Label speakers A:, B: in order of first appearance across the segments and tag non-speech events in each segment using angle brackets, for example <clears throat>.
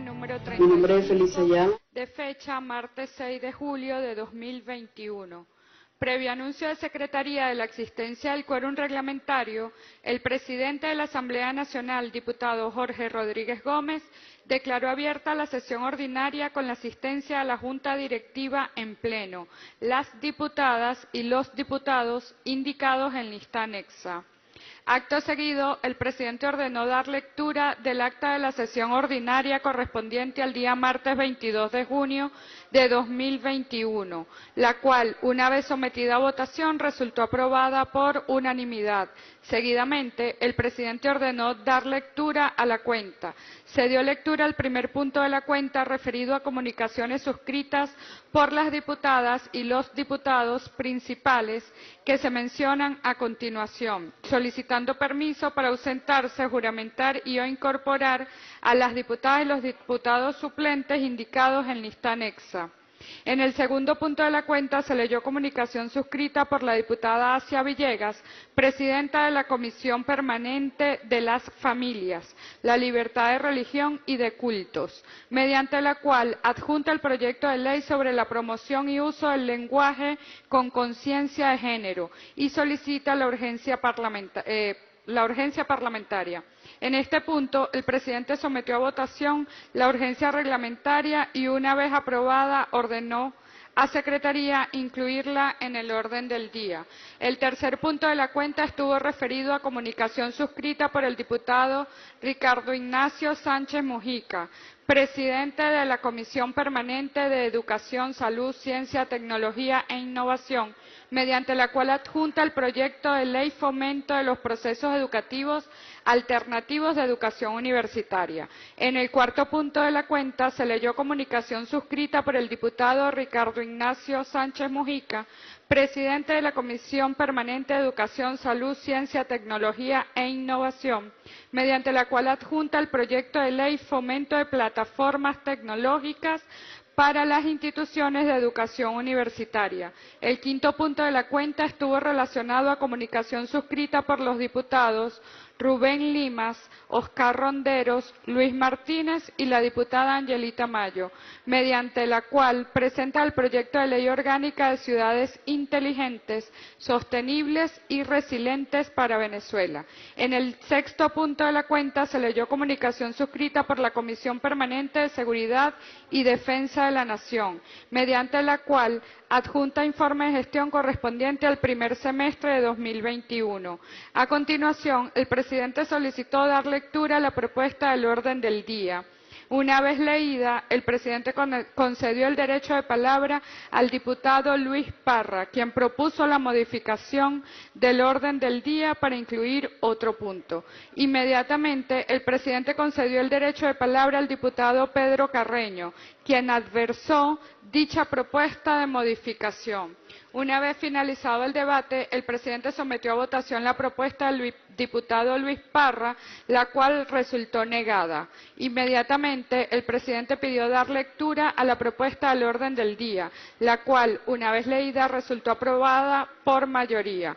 A: Número
B: Mi nombre es
A: 35
B: Felicia Ayala.
A: de fecha martes 6 de julio de 2021. Previo anuncio de Secretaría de la existencia del quórum reglamentario, el presidente de la Asamblea Nacional, diputado Jorge Rodríguez Gómez, declaró abierta la sesión ordinaria con la asistencia a la Junta Directiva en pleno, las diputadas y los diputados indicados en lista anexa. Acto seguido, el presidente ordenó dar lectura del acta de la sesión ordinaria correspondiente al día martes 22 de junio de 2021, la cual, una vez sometida a votación, resultó aprobada por unanimidad. Seguidamente, el presidente ordenó dar lectura a la cuenta. Se dio lectura al primer punto de la cuenta referido a comunicaciones suscritas por las diputadas y los diputados principales que se mencionan a continuación, solicitando permiso para ausentarse, juramentar y o incorporar a las diputadas y los diputados suplentes indicados en lista anexa. En el segundo punto de la cuenta se leyó comunicación suscrita por la diputada Asia Villegas, presidenta de la Comisión Permanente de las Familias, la Libertad de Religión y de Cultos, mediante la cual adjunta el proyecto de ley sobre la promoción y uso del lenguaje con conciencia de género y solicita la urgencia, eh, la urgencia parlamentaria. En este punto, el presidente sometió a votación la urgencia reglamentaria y, una vez aprobada, ordenó a Secretaría incluirla en el orden del día. El tercer punto de la cuenta estuvo referido a comunicación suscrita por el diputado Ricardo Ignacio Sánchez Mujica, presidente de la Comisión Permanente de Educación, Salud, Ciencia, Tecnología e Innovación, mediante la cual adjunta el proyecto de ley fomento de los procesos educativos alternativos de educación universitaria. En el cuarto punto de la cuenta se leyó comunicación suscrita por el diputado Ricardo Ignacio Sánchez Mujica, presidente de la Comisión Permanente de Educación, Salud, Ciencia, Tecnología e Innovación, mediante la cual adjunta el proyecto de ley fomento de plataformas tecnológicas para las instituciones de educación universitaria. El quinto punto de la cuenta estuvo relacionado a comunicación suscrita por los diputados Rubén Limas, Oscar Ronderos, Luis Martínez y la diputada Angelita Mayo, mediante la cual presenta el proyecto de ley orgánica de ciudades inteligentes, sostenibles y resilientes para Venezuela. En el sexto punto de la cuenta se leyó comunicación suscrita por la Comisión Permanente de Seguridad y Defensa de la Nación, mediante la cual adjunta informe de gestión correspondiente al primer semestre de 2021. A continuación, el presidente solicitó dar lectura a la propuesta del orden del día. Una vez leída, el presidente concedió el derecho de palabra al diputado Luis Parra, quien propuso la modificación del orden del día para incluir otro punto. Inmediatamente, el presidente concedió el derecho de palabra al diputado Pedro Carreño, quien adversó dicha propuesta de modificación. Una vez finalizado el debate, el presidente sometió a votación la propuesta del diputado Luis Parra, la cual resultó negada. Inmediatamente, el presidente pidió dar lectura a la propuesta al orden del día, la cual, una vez leída, resultó aprobada por mayoría.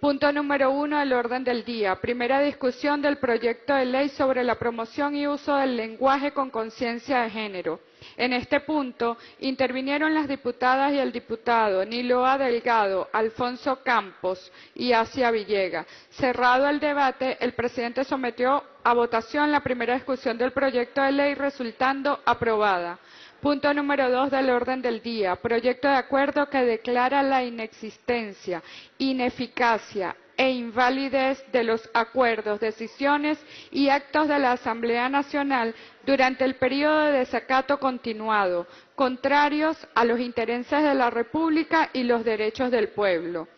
A: Punto número uno del orden del día. Primera discusión del proyecto de ley sobre la promoción y uso del lenguaje con conciencia de género. En este punto intervinieron las diputadas y el diputado Niloa Delgado, Alfonso Campos y Asia Villega. Cerrado el debate, el presidente sometió a votación la primera discusión del proyecto de ley resultando aprobada. Punto número dos del orden del día. Proyecto de acuerdo que declara la inexistencia, ineficacia e invalidez de los acuerdos, decisiones y actos de la Asamblea Nacional durante el periodo de desacato continuado, contrarios a los intereses de la República y los derechos del pueblo.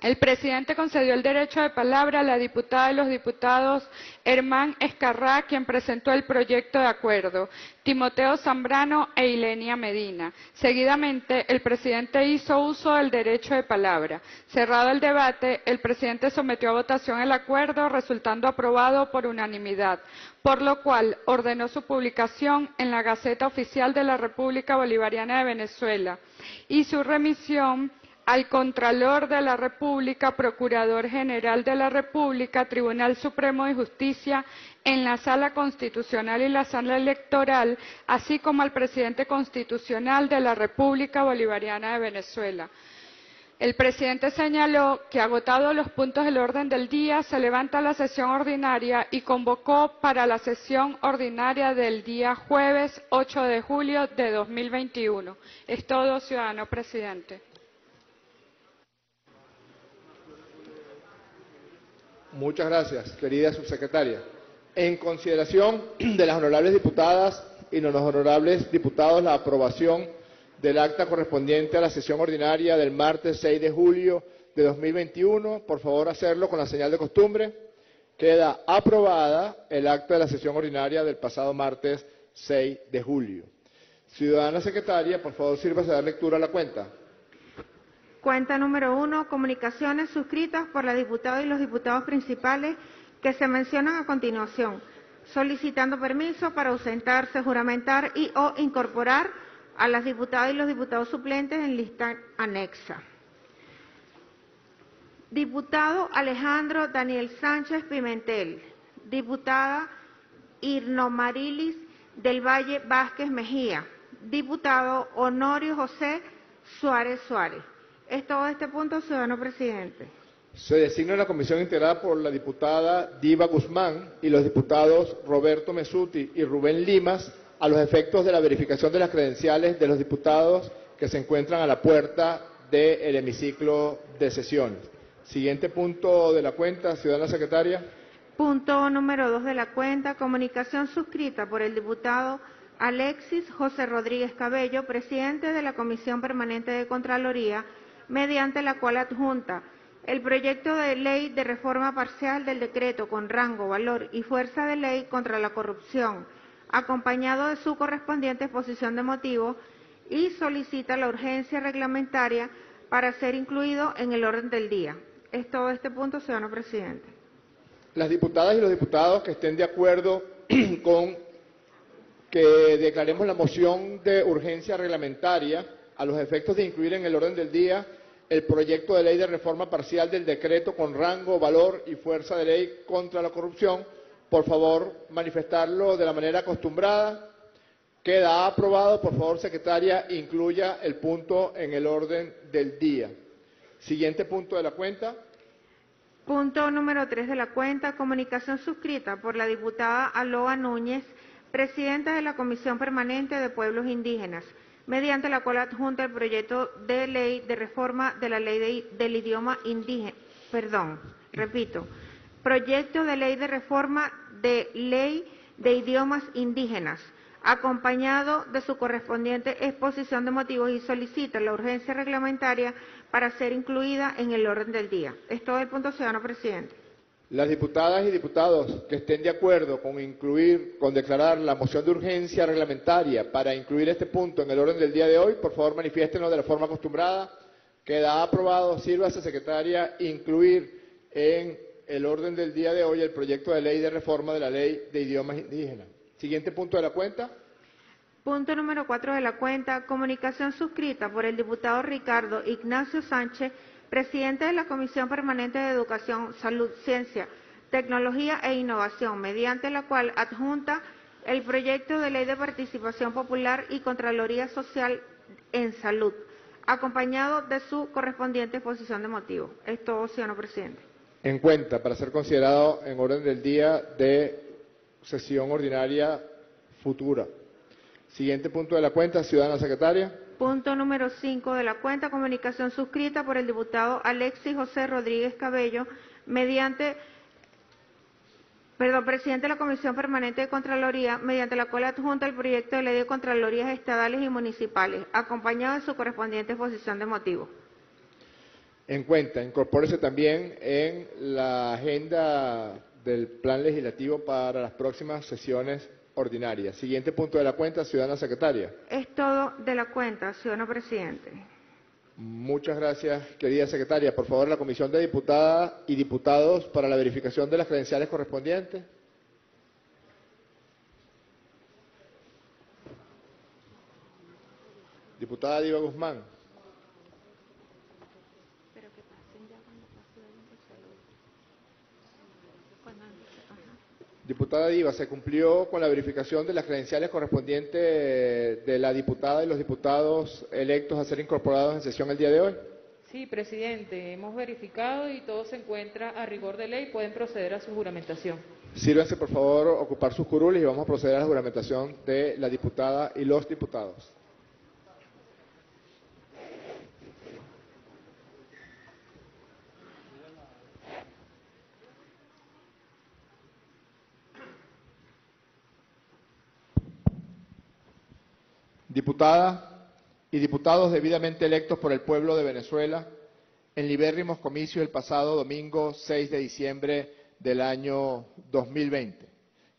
A: El presidente concedió el derecho de palabra a la diputada y los diputados Hermán Escarrá, quien presentó el proyecto de acuerdo, Timoteo Zambrano e Ilenia Medina. Seguidamente, el presidente hizo uso del derecho de palabra. Cerrado el debate, el presidente sometió a votación el acuerdo, resultando aprobado por unanimidad, por lo cual ordenó su publicación en la Gaceta Oficial de la República Bolivariana de Venezuela y su remisión al Contralor de la República, Procurador General de la República, Tribunal Supremo de Justicia en la Sala Constitucional y la Sala Electoral, así como al Presidente Constitucional de la República Bolivariana de Venezuela. El presidente señaló que, agotados los puntos del orden del día, se levanta la sesión ordinaria y convocó para la sesión ordinaria del día jueves 8 de julio de 2021. Es todo, ciudadano presidente.
B: Muchas gracias, querida subsecretaria. En consideración de las honorables diputadas y los honorables diputados, la aprobación del acta correspondiente a la sesión ordinaria del martes 6 de julio de 2021. Por favor, hacerlo con la señal de costumbre. Queda aprobada el acta de la sesión ordinaria del pasado martes 6 de julio. Ciudadana secretaria, por favor, sírvase a dar lectura a la cuenta.
C: Cuenta número uno, comunicaciones suscritas por la diputada y los diputados principales que se mencionan a continuación, solicitando permiso para ausentarse, juramentar y o incorporar a las diputadas y los diputados suplentes en lista anexa. Diputado Alejandro Daniel Sánchez Pimentel. Diputada Irnomarilis del Valle Vázquez Mejía. Diputado Honorio José Suárez Suárez. Es todo este punto, ciudadano presidente.
B: Se designa la comisión integrada por la diputada Diva Guzmán y los diputados Roberto Mesuti y Rubén Limas a los efectos de la verificación de las credenciales de los diputados que se encuentran a la puerta del hemiciclo de sesiones. Siguiente punto de la cuenta, ciudadana secretaria.
C: Punto número dos de la cuenta, comunicación suscrita por el diputado Alexis José Rodríguez Cabello, presidente de la Comisión Permanente de Contraloría, mediante la cual adjunta el proyecto de ley de reforma parcial del decreto con rango, valor y fuerza de ley contra la corrupción acompañado de su correspondiente exposición de motivos y solicita la urgencia reglamentaria para ser incluido en el orden del día. Es todo este punto, ciudadano presidente.
B: Las diputadas y los diputados que estén de acuerdo <clears throat> con que declaremos la moción de urgencia reglamentaria a los efectos de incluir en el orden del día el proyecto de ley de reforma parcial del decreto con rango, valor y fuerza de ley contra la corrupción, por favor, manifestarlo de la manera acostumbrada. Queda aprobado. Por favor, secretaria, incluya el punto en el orden del día. Siguiente punto de la cuenta.
C: Punto número tres de la cuenta. Comunicación suscrita por la diputada Aloa Núñez, presidenta de la Comisión Permanente de Pueblos Indígenas, mediante la cual adjunta el proyecto de ley de reforma de la ley del idioma indígena. Perdón, repito proyecto de ley de reforma de ley de idiomas indígenas, acompañado de su correspondiente exposición de motivos y solicita la urgencia reglamentaria para ser incluida en el orden del día. Es todo el punto, ciudadano presidente.
B: Las diputadas y diputados que estén de acuerdo con incluir, con declarar la moción de urgencia reglamentaria para incluir este punto en el orden del día de hoy, por favor manifiéstenlo de la forma acostumbrada. Queda aprobado. Sírvase, secretaria, incluir en el orden del día de hoy el proyecto de ley de reforma de la ley de idiomas indígenas. Siguiente punto de la cuenta.
C: Punto número cuatro de la cuenta. Comunicación suscrita por el diputado Ricardo Ignacio Sánchez, presidente de la Comisión Permanente de Educación, Salud, Ciencia, Tecnología e Innovación, mediante la cual adjunta el proyecto de ley de participación popular y Contraloría Social en Salud, acompañado de su correspondiente exposición de motivos. Es todo, señor presidente
B: en cuenta para ser considerado en orden del día de sesión ordinaria futura. Siguiente punto de la cuenta, ciudadana secretaria.
C: Punto número 5 de la cuenta, comunicación suscrita por el diputado Alexis José Rodríguez Cabello, mediante, perdón, presidente de la Comisión Permanente de Contraloría, mediante la cual adjunta el proyecto de ley de Contralorías Estadales y Municipales, acompañado de su correspondiente exposición de motivos
B: en cuenta. Incorpórese también en la agenda del plan legislativo para las próximas sesiones ordinarias. Siguiente punto de la cuenta, ciudadana secretaria.
C: Es todo de la cuenta, ciudadano presidente.
B: Muchas gracias, querida secretaria. Por favor, la comisión de diputadas y diputados para la verificación de las credenciales correspondientes. Diputada Diva Guzmán. Diputada Diva, ¿se cumplió con la verificación de las credenciales correspondientes de la diputada y los diputados electos a ser incorporados en sesión el día de hoy?
D: Sí, presidente, hemos verificado y todo se encuentra a rigor de ley. Pueden proceder a su juramentación.
B: Sírvanse, por favor, ocupar sus curules y vamos a proceder a la juramentación de la diputada y los diputados. Diputada y diputados debidamente electos por el pueblo de Venezuela en libérrimos comicios el pasado domingo 6 de diciembre del año 2020,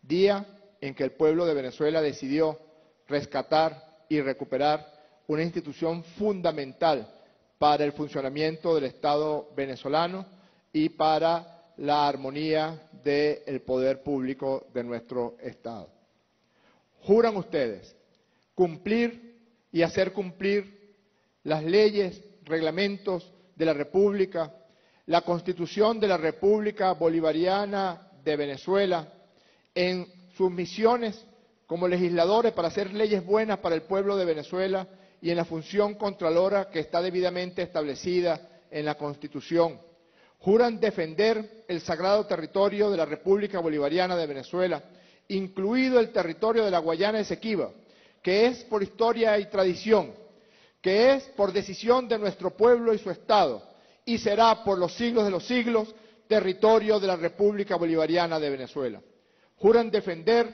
B: día en que el pueblo de Venezuela decidió rescatar y recuperar una institución fundamental para el funcionamiento del Estado venezolano y para la armonía del poder público de nuestro Estado. Juran ustedes cumplir y hacer cumplir las leyes, reglamentos de la República, la Constitución de la República Bolivariana de Venezuela, en sus misiones como legisladores para hacer leyes buenas para el pueblo de Venezuela y en la función contralora que está debidamente establecida en la Constitución. Juran defender el sagrado territorio de la República Bolivariana de Venezuela, incluido el territorio de la Guayana Esequiba, que es por historia y tradición, que es por decisión de nuestro pueblo y su Estado, y será por los siglos de los siglos territorio de la República Bolivariana de Venezuela. Juran defender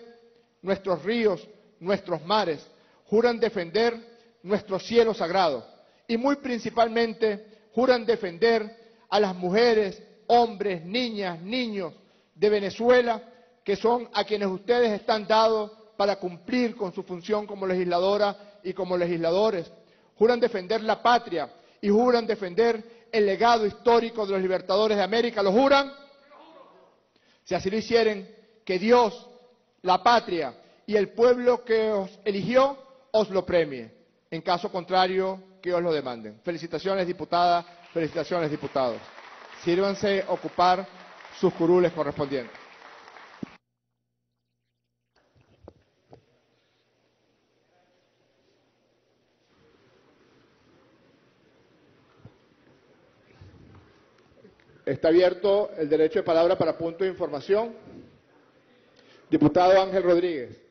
B: nuestros ríos, nuestros mares, juran defender nuestro cielo sagrado y muy principalmente juran defender a las mujeres, hombres, niñas, niños de Venezuela, que son a quienes ustedes están dados para cumplir con su función como legisladora y como legisladores. Juran defender la patria y juran defender el legado histórico de los libertadores de América. ¿Lo juran? Si así lo hicieren, que Dios, la patria y el pueblo que os eligió os lo premie. En caso contrario, que os lo demanden. Felicitaciones, diputada. Felicitaciones, diputados. Sírvanse ocupar sus curules correspondientes. Está abierto el derecho de palabra para punto de información. Diputado Ángel Rodríguez.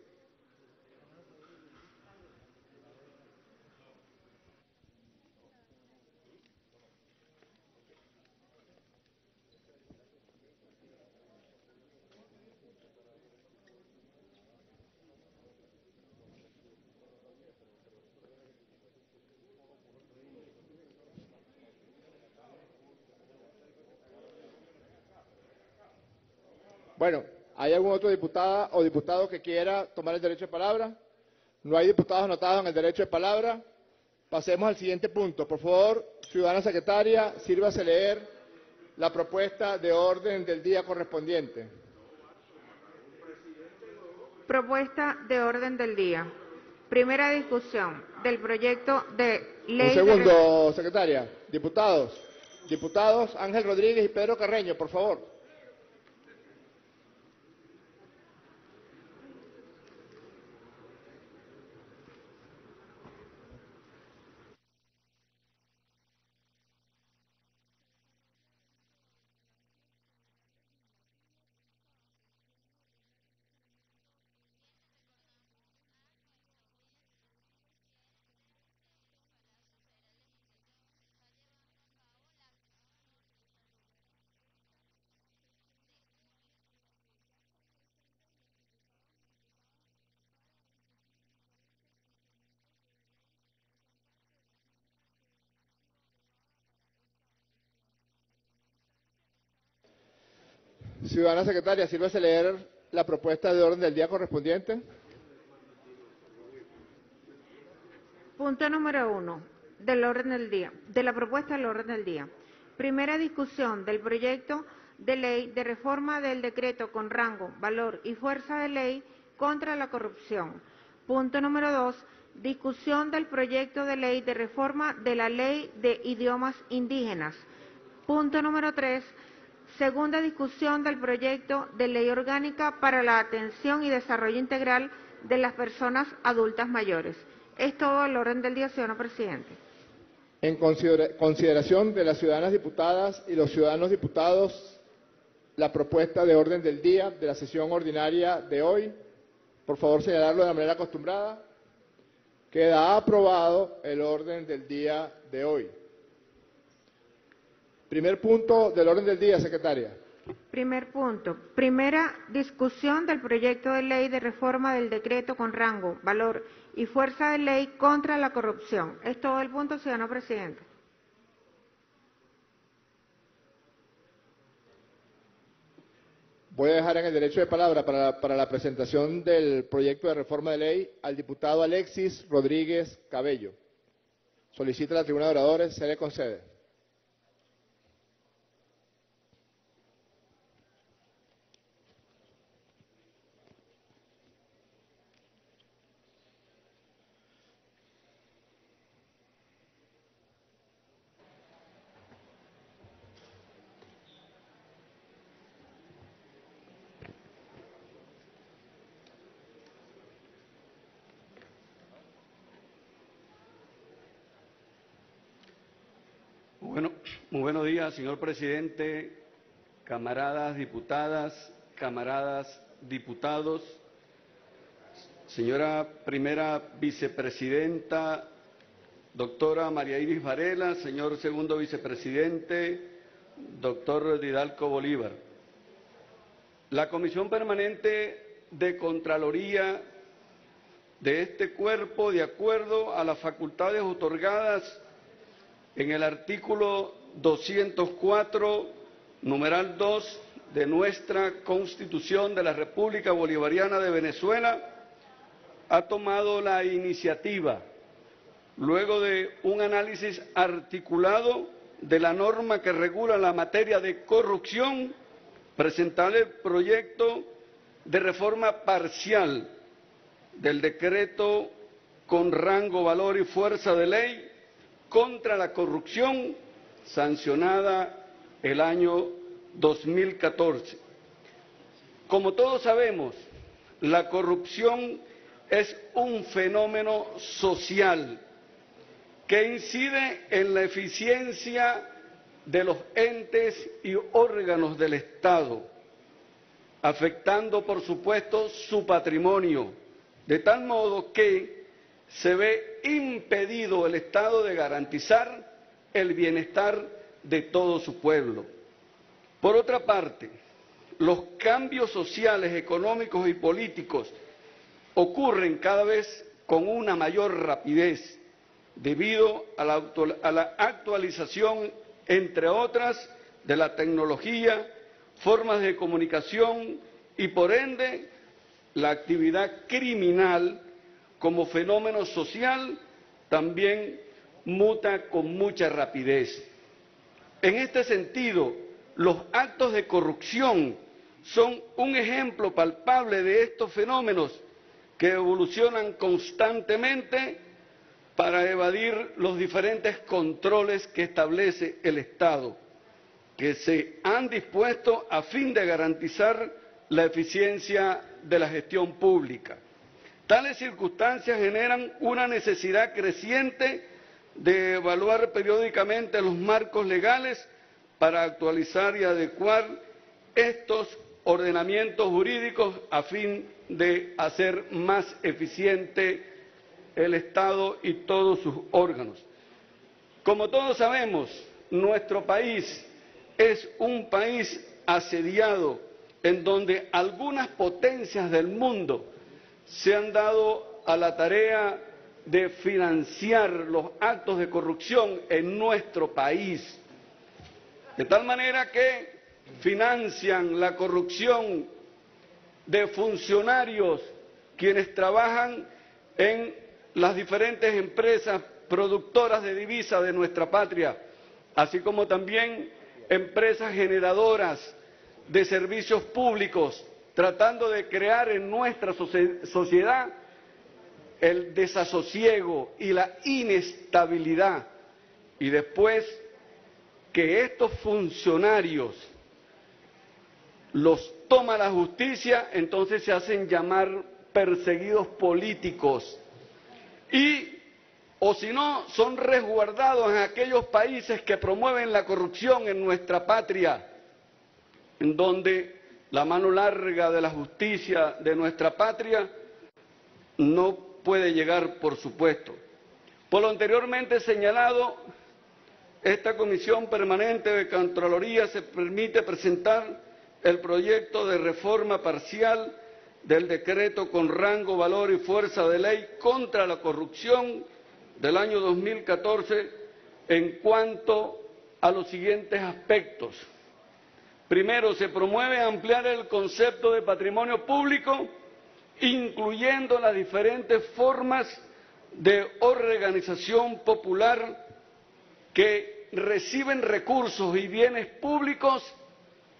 B: Bueno, ¿hay algún otro diputada o diputado que quiera tomar el derecho de palabra? No hay diputados anotados en el derecho de palabra. Pasemos al siguiente punto. Por favor, ciudadana secretaria, sírvase leer la propuesta de orden del día correspondiente.
C: Propuesta de orden del día. Primera discusión del proyecto de ley.
B: Un segundo, secretaria. Diputados. Diputados Ángel Rodríguez y Pedro Carreño, por favor. Ciudadana secretaria, sírvase leer la propuesta de orden del día correspondiente.
C: Punto número uno del orden del día, de la propuesta del orden del día. Primera discusión del proyecto de ley de reforma del decreto con rango, valor y fuerza de ley contra la corrupción. Punto número dos, discusión del proyecto de ley de reforma de la ley de idiomas indígenas. Punto número tres, Segunda discusión del proyecto de ley orgánica para la atención y desarrollo integral de las personas adultas mayores. Es todo el orden del día, señor presidente.
B: En considera- consideración de las ciudadanas diputadas y los ciudadanos diputados, la propuesta de orden del día de la sesión ordinaria de hoy, por favor señalarlo de la manera acostumbrada, queda aprobado el orden del día de hoy. Primer punto del orden del día, secretaria.
C: Primer punto. Primera discusión del proyecto de ley de reforma del decreto con rango, valor y fuerza de ley contra la corrupción. Es todo el punto, señor presidente.
B: Voy a dejar en el derecho de palabra para, para la presentación del proyecto de reforma de ley al diputado Alexis Rodríguez Cabello. Solicita la tribuna de oradores, se le concede.
E: Bueno, señor presidente, camaradas diputadas, camaradas diputados, señora primera vicepresidenta, doctora María Iris Varela, señor segundo vicepresidente, doctor Didalco Bolívar. La Comisión Permanente de Contraloría de este cuerpo, de acuerdo a las facultades otorgadas en el artículo 204, numeral 2 de nuestra Constitución de la República Bolivariana de Venezuela, ha tomado la iniciativa, luego de un análisis articulado de la norma que regula la materia de corrupción, presentar el proyecto de reforma parcial del decreto con rango, valor y fuerza de ley contra la corrupción sancionada el año 2014. Como todos sabemos, la corrupción es un fenómeno social que incide en la eficiencia de los entes y órganos del Estado, afectando, por supuesto, su patrimonio, de tal modo que se ve impedido el Estado de garantizar el bienestar de todo su pueblo. Por otra parte, los cambios sociales, económicos y políticos ocurren cada vez con una mayor rapidez debido a la, actualización, entre otras, de la tecnología, formas de comunicación y, por ende, la actividad criminal como fenómeno social también muta con mucha rapidez. En este sentido, los actos de corrupción son un ejemplo palpable de estos fenómenos que evolucionan constantemente para evadir los diferentes controles que establece el Estado, que se han dispuesto a fin de garantizar la eficiencia de la gestión pública. Tales circunstancias generan una necesidad creciente de evaluar periódicamente los marcos legales para actualizar y adecuar estos ordenamientos jurídicos a fin de hacer más eficiente el Estado y todos sus órganos. Como todos sabemos, nuestro país es un país asediado en donde algunas potencias del mundo se han dado a la tarea de financiar los actos de corrupción en nuestro país. De tal manera que financian la corrupción de funcionarios quienes trabajan en las diferentes empresas productoras de divisas de nuestra patria, así como también empresas generadoras de servicios públicos, tratando de crear en nuestra sociedad el desasosiego y la inestabilidad. Y después que estos funcionarios los toma la justicia, entonces se hacen llamar perseguidos políticos. Y, o si no, son resguardados en aquellos países que promueven la corrupción en nuestra patria, en donde la mano larga de la justicia de nuestra patria no puede llegar, por supuesto. Por lo anteriormente señalado, esta Comisión Permanente de Contraloría se permite presentar el proyecto de reforma parcial del decreto con rango, valor y fuerza de ley contra la corrupción del año 2014 en cuanto a los siguientes aspectos. Primero, se promueve ampliar el concepto de patrimonio público, incluyendo las diferentes formas de organización popular que reciben recursos y bienes públicos.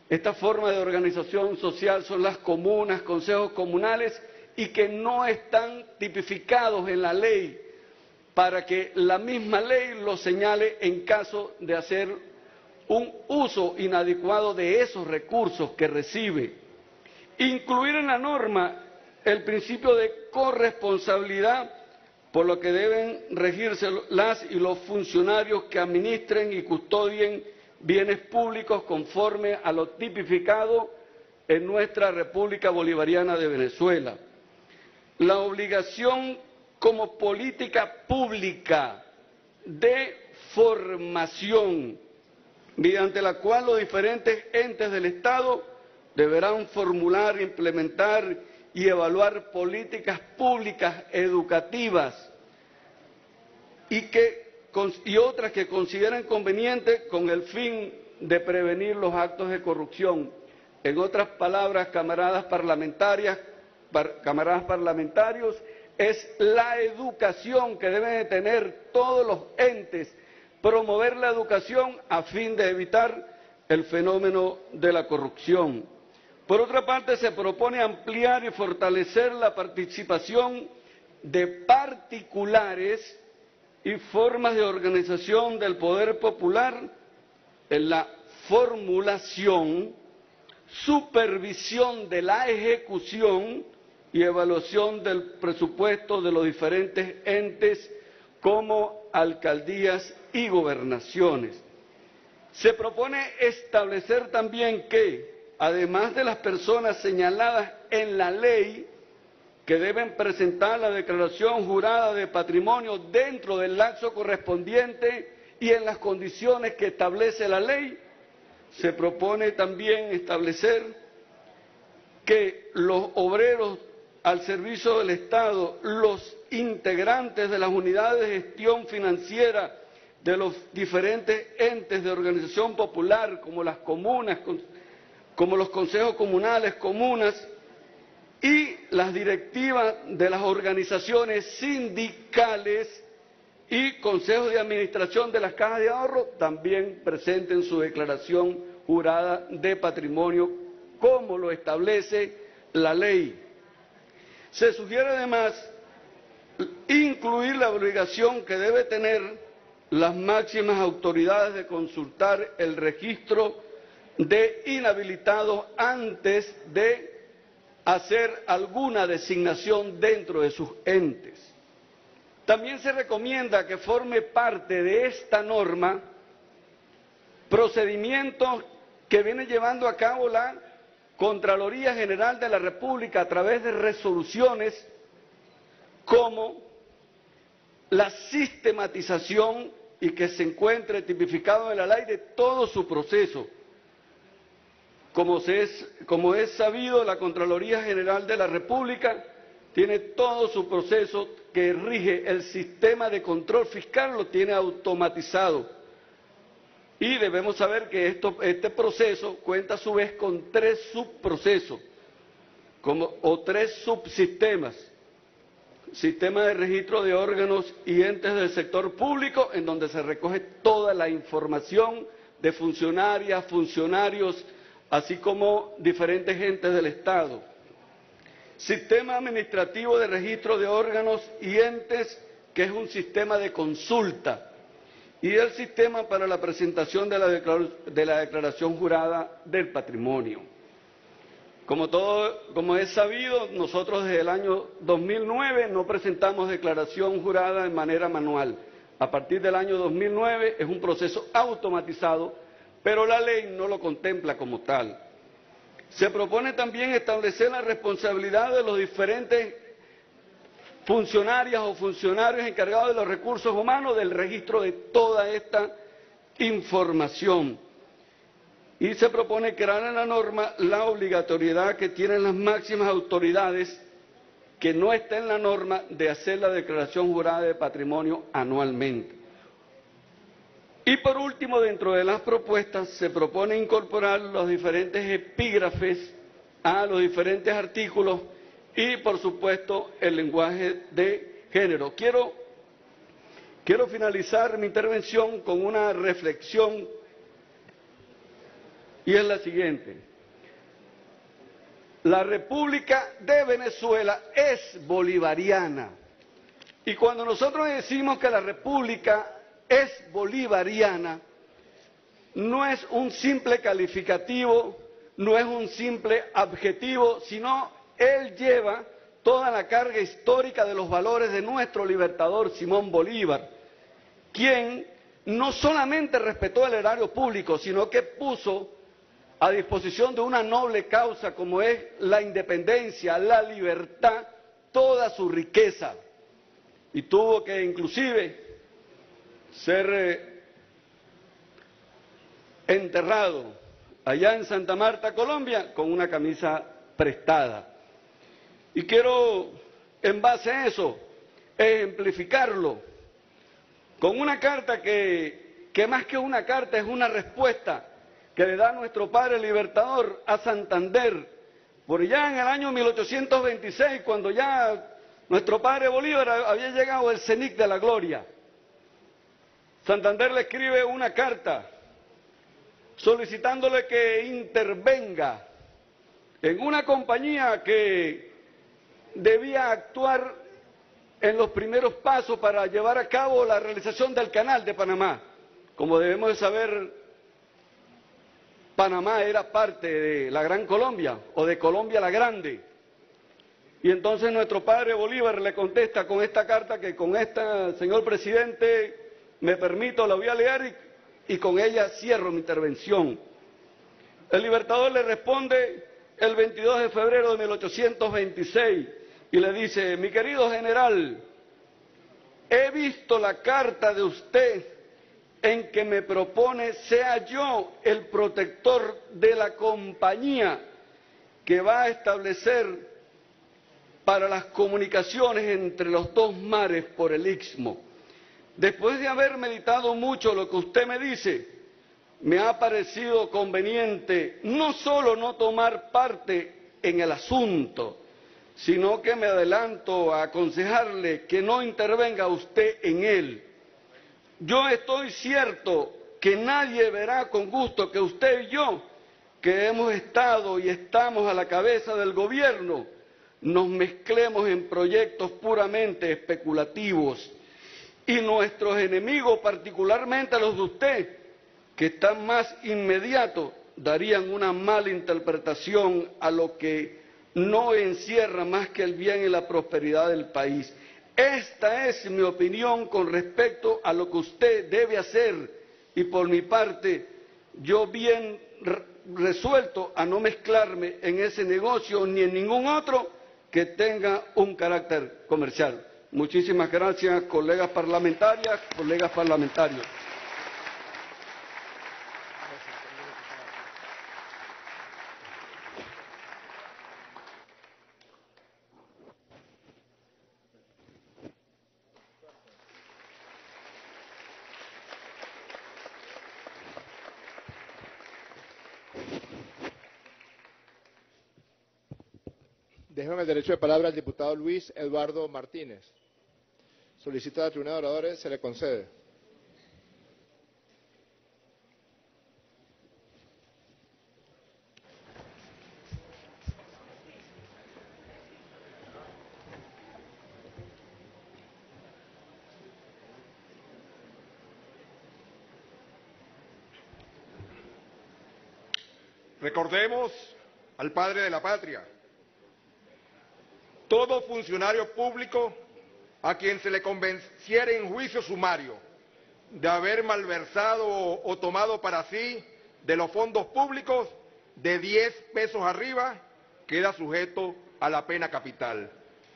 E: Esta forma de organización social son las comunas, consejos comunales y que no están tipificados en la ley para que la misma ley lo señale en caso de hacer un uso inadecuado de esos recursos que recibe. Incluir en la norma el principio de corresponsabilidad por lo que deben regirse las y los funcionarios que administren y custodien bienes públicos conforme a lo tipificado en nuestra República Bolivariana de Venezuela. La obligación como política pública de formación mediante la cual los diferentes entes del Estado deberán formular, implementar y evaluar políticas públicas educativas y, otras que consideren convenientes con el fin de prevenir los actos de corrupción. En otras palabras, camaradas parlamentarias, camaradas parlamentarios, es la educación que deben de tener todos los entes, promover la educación a fin de evitar el fenómeno de la corrupción. Por otra parte, se propone ampliar y fortalecer la participación de particulares y formas de organización del poder popular en la formulación, supervisión de la ejecución y evaluación del presupuesto de los diferentes entes como alcaldías y gobernaciones. Se propone establecer también que además de las personas señaladas en la ley que deben presentar la declaración jurada de patrimonio dentro del lapso correspondiente y en las condiciones que establece la ley, se propone también establecer que los obreros al servicio del Estado, los integrantes de las unidades de gestión financiera de los diferentes entes de organización popular, como las comunas, como los consejos comunales, comunas y las directivas de las organizaciones sindicales y consejos de administración de las cajas de ahorro también presenten su declaración jurada de patrimonio como lo establece la ley. Se sugiere además incluir la obligación que debe tener las máximas autoridades de consultar el registro de inhabilitados antes de hacer alguna designación dentro de sus entes. También se recomienda que forme parte de esta norma procedimientos que viene llevando a cabo la Contraloría General de la República a través de resoluciones como la sistematización y que se encuentre tipificado en la ley de todo su proceso, como, es, como es sabido, la Contraloría General de la República tiene todo su proceso que rige el sistema de control fiscal, lo tiene automatizado. Y debemos saber que este proceso cuenta a su vez con tres subprocesos o tres subsistemas. Sistema de registro de órganos y entes del sector público, en donde se recoge toda la información de funcionarias, funcionarios, así como diferentes entes del Estado. Sistema administrativo de registro de órganos y entes, que es un sistema de consulta. Y el sistema para la presentación de la, declaración jurada del patrimonio. Como, todo, como es sabido, nosotros desde el año 2009 no presentamos declaración jurada de manera manual. A partir del año 2009 es un proceso automatizado, pero la ley no lo contempla como tal. Se propone también establecer la responsabilidad de los diferentes funcionarias o funcionarios encargados de los recursos humanos del registro de toda esta información. Y se propone crear en la norma la obligatoriedad que tienen las máximas autoridades, que no está en la norma, de hacer la declaración jurada de patrimonio anualmente. Y por último, dentro de las propuestas, se propone incorporar los diferentes epígrafes a los diferentes artículos y, por supuesto, el lenguaje de género. Quiero, quiero finalizar mi intervención con una reflexión y es la siguiente. La República de Venezuela es bolivariana. Y cuando nosotros decimos que la República es bolivariana, no es un simple calificativo, no es un simple adjetivo, sino él lleva toda la carga histórica de los valores de nuestro libertador Simón Bolívar, quien no solamente respetó el erario público, sino que puso a disposición de una noble causa como es la independencia, la libertad, toda su riqueza. Y tuvo que inclusive ser eh, enterrado allá en Santa Marta, Colombia, con una camisa prestada. Y quiero, en base a eso, ejemplificarlo con una carta que, que más que una carta es una respuesta que le da nuestro padre libertador a Santander, por allá en el año 1826, cuando ya nuestro padre Bolívar había llegado al cenic de la gloria. Santander le escribe una carta solicitándole que intervenga en una compañía que debía actuar en los primeros pasos para llevar a cabo la realización del canal de Panamá. Como debemos de saber, Panamá era parte de la Gran Colombia o de Colombia la Grande. Y entonces nuestro padre Bolívar le contesta con esta carta que con esta, señor presidente, me permito, la voy a leer y, y con ella cierro mi intervención. El libertador le responde el 22 de febrero de 1826 y le dice, mi querido general, he visto la carta de usted en que me propone sea yo el protector de la compañía que va a establecer para las comunicaciones entre los dos mares por el Istmo. Después de haber meditado mucho lo que usted me dice, me ha parecido conveniente no solo no tomar parte en el asunto, sino que me adelanto a aconsejarle que no intervenga usted en él. Yo estoy cierto que nadie verá con gusto que usted y yo, que hemos estado y estamos a la cabeza del gobierno, nos mezclemos en proyectos puramente especulativos y nuestros enemigos, particularmente los de usted, que están más inmediatos, darían una mala interpretación a lo que no encierra más que el bien y la prosperidad del país. Esta es mi opinión con respecto a lo que usted debe hacer y por mi parte yo bien resuelto a no mezclarme en ese negocio ni en ningún otro que tenga un carácter comercial. Muchísimas gracias, colegas parlamentarias, colegas parlamentarios.
B: Dejo en el derecho de palabra al diputado Luis Eduardo Martínez. Solicita a la tribuna de oradores, se le concede.
F: Recordemos al padre de la patria. Todo funcionario público a quien se le convenciera en juicio sumario de haber malversado o, tomado para sí de los fondos públicos de 10 pesos arriba queda sujeto a la pena capital.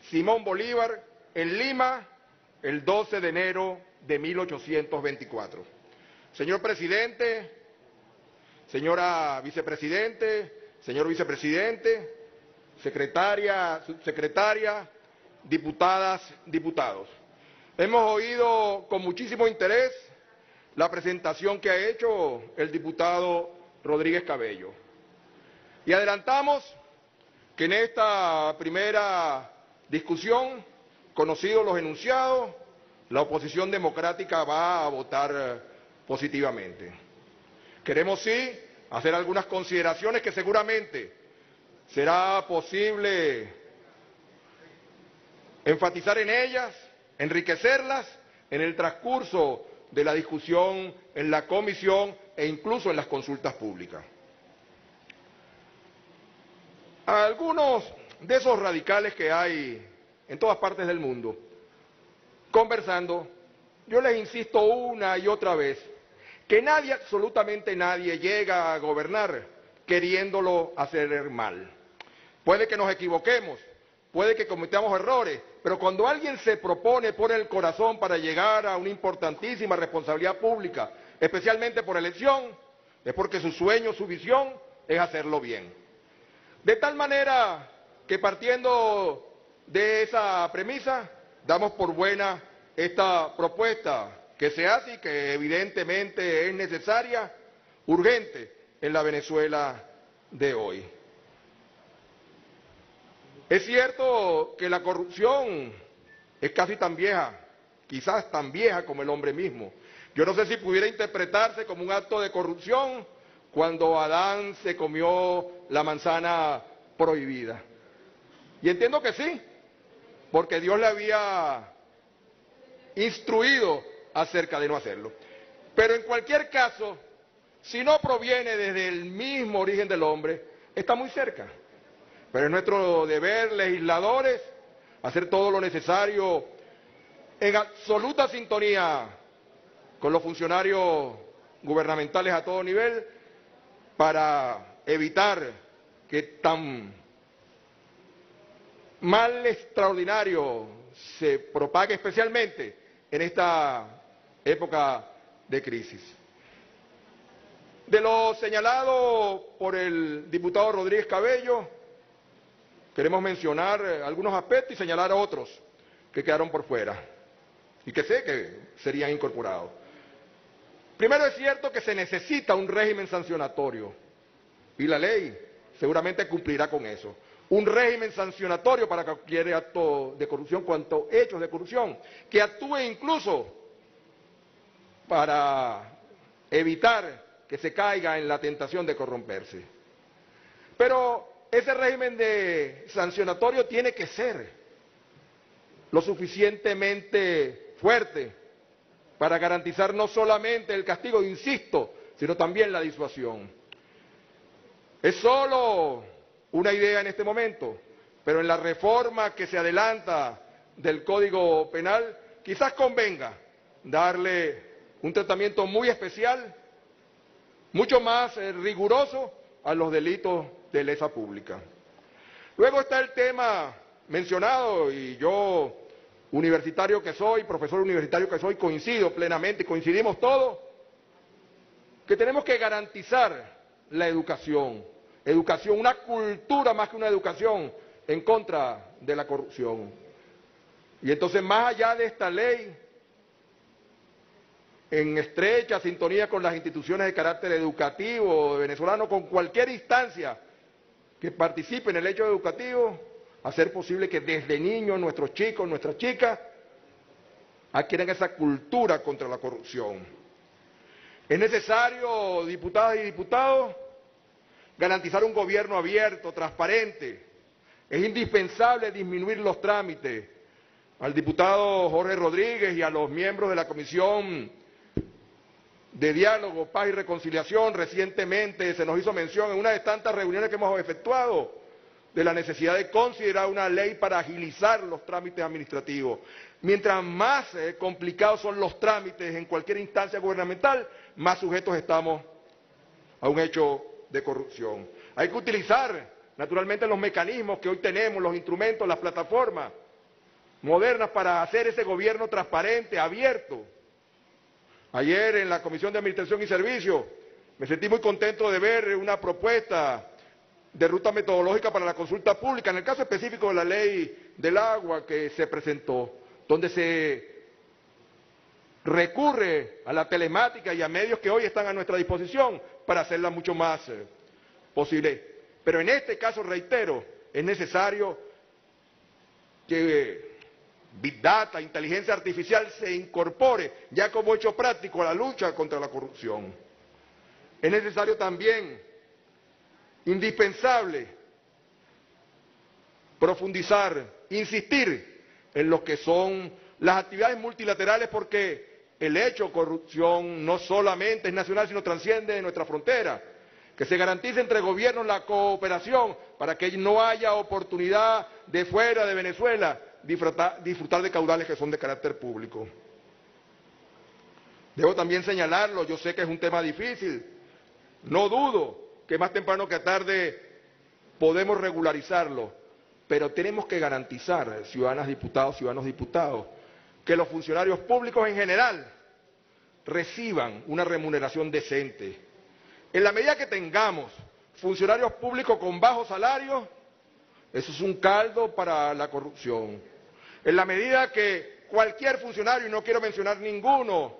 F: Simón Bolívar, en Lima, el 12 de enero de 1824. Señor presidente, señora vicepresidente, señor vicepresidente, secretaria, subsecretaria, diputadas, diputados. Hemos oído con muchísimo interés la presentación que ha hecho el diputado Rodríguez Cabello. Y adelantamos que en esta primera discusión, conocidos los enunciados, la oposición democrática va a votar positivamente. Queremos sí hacer algunas consideraciones que seguramente será posible enfatizar en ellas, enriquecerlas en el transcurso de la discusión en la comisión e incluso en las consultas públicas. A algunos de esos radicales que hay en todas partes del mundo, conversando, yo les insisto una y otra vez que nadie, absolutamente nadie, llega a gobernar queriéndolo hacer mal. Puede que nos equivoquemos, puede que cometamos errores, pero cuando alguien se propone por el corazón para llegar a una importantísima responsabilidad pública, especialmente por elección, es porque su sueño, su visión es hacerlo bien. De tal manera que partiendo de esa premisa, damos por buena esta propuesta que se hace y que evidentemente es necesaria, urgente en la Venezuela de hoy. Es cierto que la corrupción es casi tan vieja, quizás tan vieja como el hombre mismo. Yo no sé si pudiera interpretarse como un acto de corrupción cuando Adán se comió la manzana prohibida. Y entiendo que sí, porque Dios le había instruido acerca de no hacerlo. Pero en cualquier caso, si no proviene desde el mismo origen del hombre, está muy cerca. Pero es nuestro deber, legisladores, hacer todo lo necesario en absoluta sintonía con los funcionarios gubernamentales a todo nivel para evitar que tan mal extraordinario se propague especialmente en esta época de crisis. De lo señalado por el diputado Rodríguez Cabello, queremos mencionar eh, algunos aspectos y señalar otros que quedaron por fuera y que sé que serían incorporados. Primero es cierto que se necesita un régimen sancionatorio y la ley seguramente cumplirá con eso. Un régimen sancionatorio para cualquier acto de corrupción, cuanto hechos de corrupción, que actúe incluso para evitar que se caiga en la tentación de corromperse. Pero ese régimen de sancionatorio tiene que ser lo suficientemente fuerte para garantizar no solamente el castigo, insisto, sino también la disuasión. Es solo una idea en este momento, pero en la reforma que se adelanta del Código Penal quizás convenga darle un tratamiento muy especial, mucho más eh, riguroso a los delitos de lesa pública. Luego está el tema mencionado y yo, universitario que soy, profesor universitario que soy, coincido plenamente, coincidimos todos, que tenemos que garantizar la educación, educación, una cultura más que una educación en contra de la corrupción. Y entonces, más allá de esta ley, en estrecha sintonía con las instituciones de carácter educativo venezolano, con cualquier instancia que participe en el hecho educativo, hacer posible que desde niños nuestros chicos, nuestras chicas, adquieran esa cultura contra la corrupción. Es necesario, diputadas y diputados, garantizar un gobierno abierto, transparente. Es indispensable disminuir los trámites. Al diputado Jorge Rodríguez y a los miembros de la Comisión de diálogo, paz y reconciliación. Recientemente se nos hizo mención en una de tantas reuniones que hemos efectuado de la necesidad de considerar una ley para agilizar los trámites administrativos. Mientras más eh, complicados son los trámites en cualquier instancia gubernamental, más sujetos estamos a un hecho de corrupción. Hay que utilizar, naturalmente, los mecanismos que hoy tenemos, los instrumentos, las plataformas modernas para hacer ese gobierno transparente, abierto. Ayer en la Comisión de Administración y Servicios me sentí muy contento de ver una propuesta de ruta metodológica para la consulta pública, en el caso específico de la ley del agua que se presentó, donde se recurre a la telemática y a medios que hoy están a nuestra disposición para hacerla mucho más eh, posible. Pero en este caso, reitero, es necesario que Big Data, inteligencia artificial se incorpore ya como hecho práctico a la lucha contra la corrupción. Es necesario también, indispensable, profundizar, insistir en lo que son las actividades multilaterales porque el hecho de corrupción no solamente es nacional, sino transciende nuestra frontera. Que se garantice entre gobiernos la cooperación para que no haya oportunidad de fuera de Venezuela disfrutar, de caudales que son de carácter público. Debo también señalarlo, yo sé que es un tema difícil, no dudo que más temprano que tarde podemos regularizarlo, pero tenemos que garantizar, ciudadanas diputados, ciudadanos diputados, que los funcionarios públicos en general reciban una remuneración decente. En la medida que tengamos funcionarios públicos con bajos salarios, eso es un caldo para la corrupción. En la medida que cualquier funcionario, y no quiero mencionar ninguno,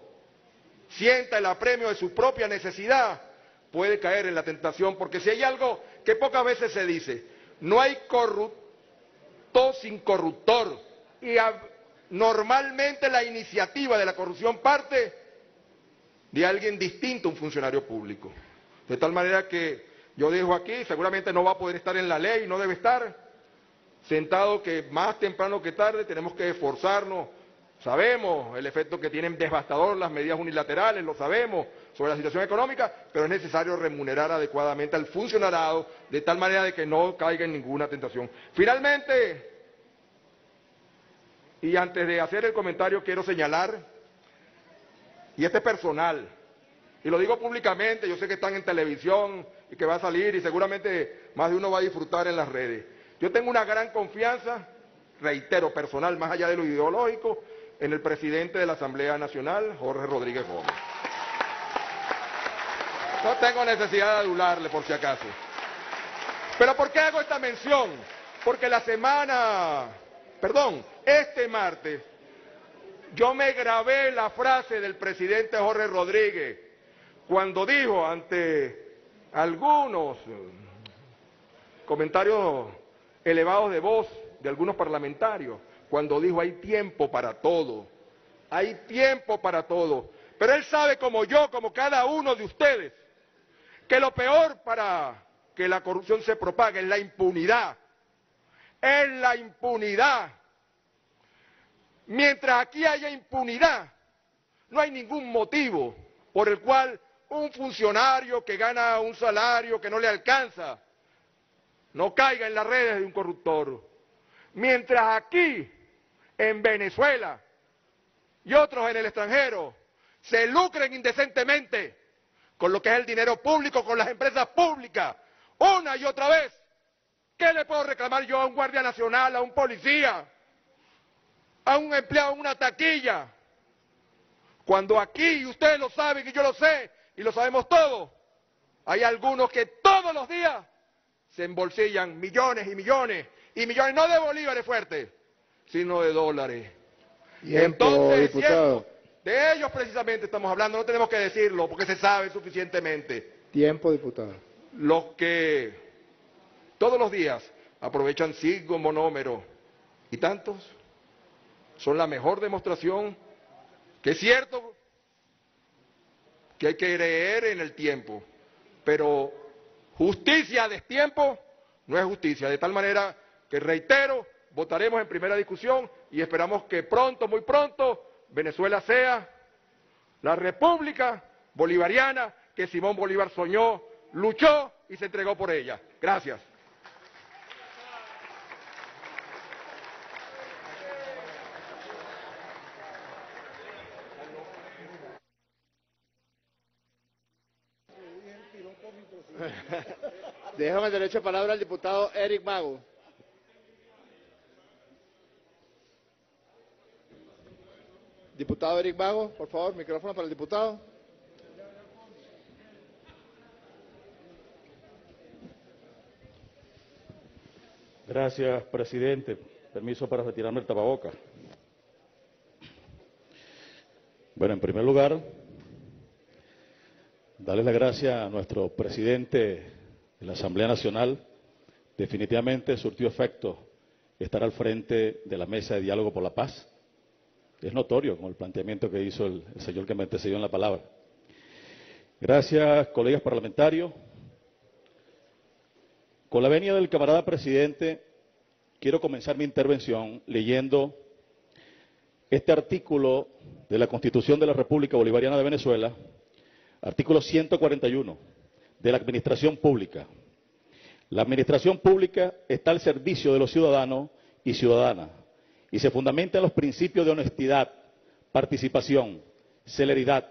F: sienta el apremio de su propia necesidad, puede caer en la tentación, porque si hay algo que pocas veces se dice, no hay corrupto sin corruptor. Y normalmente la iniciativa de la corrupción parte de alguien distinto a un funcionario público. De tal manera que yo dejo aquí, seguramente no va a poder estar en la ley, no debe estar, sentado que más temprano que tarde tenemos que esforzarnos. Sabemos el efecto que tienen devastador las medidas unilaterales, lo sabemos sobre la situación económica, pero es necesario remunerar adecuadamente al funcionariado de tal manera de que no caiga en ninguna tentación. Finalmente, y antes de hacer el comentario quiero señalar, y este es personal, y lo digo públicamente, yo sé que están en televisión y que va a salir y seguramente más de uno va a disfrutar en las redes. Yo tengo una gran confianza, reitero, personal, más allá de lo ideológico, en el presidente de la Asamblea Nacional, Jorge Rodríguez Gómez. No tengo necesidad de adularle por si acaso. Pero ¿por qué hago esta mención? Porque la semana, perdón, este martes, yo me grabé la frase del presidente Jorge Rodríguez cuando dijo ante algunos eh, comentarios elevados de voz de algunos parlamentarios, cuando dijo hay tiempo para todo, hay tiempo para todo. Pero él sabe como yo, como cada uno de ustedes, que lo peor para que la corrupción se propague es la impunidad. Es la impunidad. Mientras aquí haya impunidad, no hay ningún motivo por el cual un funcionario que gana un salario que no le alcanza no caiga en las redes de un corruptor. Mientras aquí, en Venezuela y otros en el extranjero, se lucren indecentemente con lo que es el dinero público, con las empresas públicas, una y otra vez. ¿Qué le puedo reclamar yo a un guardia nacional, a un policía, a un empleado en una taquilla? Cuando aquí, y ustedes lo saben y yo lo sé, y lo sabemos todos, hay algunos que todos los días se embolsillan millones y millones y millones, no de bolívares fuertes, sino de dólares. Entonces, diputado. de ellos precisamente estamos hablando, no tenemos que decirlo porque se sabe suficientemente.
B: Tiempo, diputado.
F: Los que todos los días aprovechan signo, monómero y tantos son la mejor demostración que es cierto que hay que creer en el tiempo, pero Justicia a destiempo no es justicia. De tal manera que, reitero, votaremos en primera discusión y esperamos que pronto, muy pronto, Venezuela sea la república bolivariana que Simón Bolívar soñó, luchó y se entregó por ella. Gracias.
B: Déjame el derecho de palabra al diputado Eric Mago. Diputado Eric Mago, por favor, micrófono para el diputado.
G: Gracias, presidente. Permiso para retirarme el tapaboca. Bueno, en primer lugar, darles la gracia a nuestro presidente de la Asamblea Nacional. Definitivamente surtió efecto estar al frente de la mesa de diálogo por la paz. Es notorio con el planteamiento que hizo el, el señor que me antecedió en la palabra. Gracias, colegas parlamentarios. Con la venia del camarada presidente, quiero comenzar mi intervención leyendo este artículo de la Constitución de la República Bolivariana de Venezuela, artículo 141, de la Administración Pública. La Administración Pública está al servicio de los ciudadanos y ciudadanas y se fundamenta en los principios de honestidad, participación, celeridad,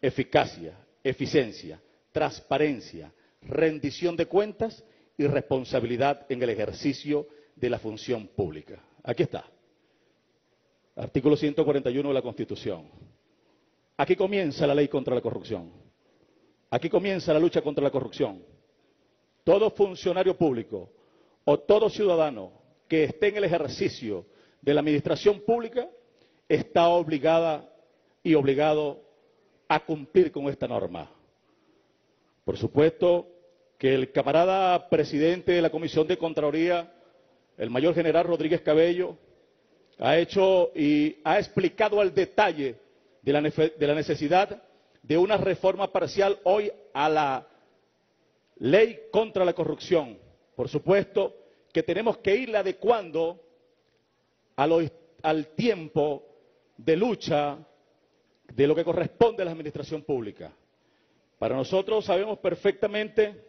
G: eficacia, eficiencia, transparencia, rendición de cuentas y responsabilidad en el ejercicio de la función pública. Aquí está. Artículo 141 de la Constitución. Aquí comienza la ley contra la corrupción. Aquí comienza la lucha contra la corrupción. Todo funcionario público o todo ciudadano que esté en el ejercicio de la administración pública está obligada y obligado a cumplir con esta norma. Por supuesto, que el camarada presidente de la Comisión de Contraloría, el mayor general Rodríguez Cabello, ha hecho y ha explicado al detalle de la, de la necesidad de una reforma parcial hoy a la ley contra la corrupción. Por supuesto que tenemos que irle adecuando a lo, al tiempo de lucha de lo que corresponde a la administración pública. Para nosotros sabemos perfectamente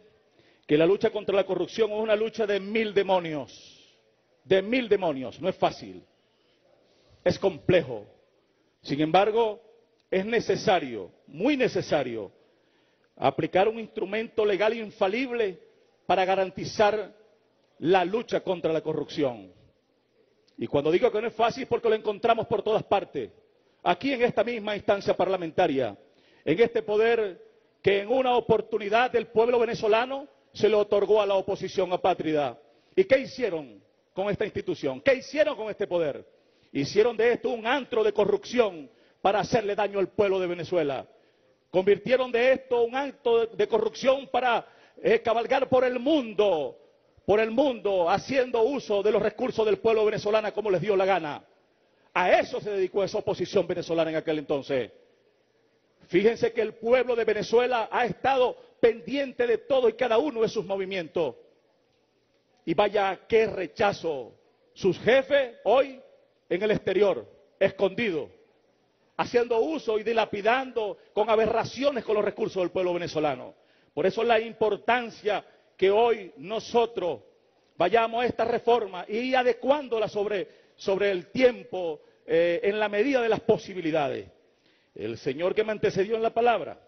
G: que la lucha contra la corrupción es una lucha de mil demonios, de mil demonios, no es fácil, es complejo. Sin embargo, es necesario, muy necesario, aplicar un instrumento legal infalible para garantizar la lucha contra la corrupción. Y cuando digo que no es fácil es porque lo encontramos por todas partes. Aquí en esta misma instancia parlamentaria, en este poder que en una oportunidad del pueblo venezolano se le otorgó a la oposición apátrida. ¿Y qué hicieron con esta institución? ¿Qué hicieron con este poder? Hicieron de esto un antro de corrupción para hacerle daño al pueblo de Venezuela. Convirtieron de esto un acto de corrupción para eh, cabalgar por el mundo, por el mundo, haciendo uso de los recursos del pueblo venezolano como les dio la gana. A eso se dedicó esa oposición venezolana en aquel entonces. Fíjense que el pueblo de Venezuela ha estado pendiente de todo y cada uno de sus movimientos. Y vaya qué rechazo. Sus jefes hoy en el exterior, escondidos, haciendo uso y dilapidando con aberraciones con los recursos del pueblo venezolano. Por eso la importancia que hoy nosotros vayamos a esta reforma y adecuándola sobre, el tiempo eh, en la medida de las posibilidades. El señor que me antecedió en la palabra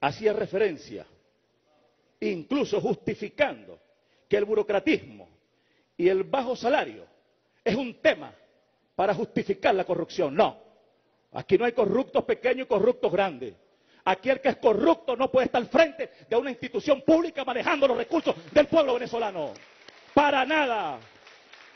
G: hacía referencia, incluso justificando, que el burocratismo y el bajo salario es un tema para justificar la corrupción. No, aquí no hay corruptos pequeños y corruptos grandes. Aquí el que es corrupto no puede estar al frente de una institución pública manejando los recursos del pueblo venezolano. Para nada.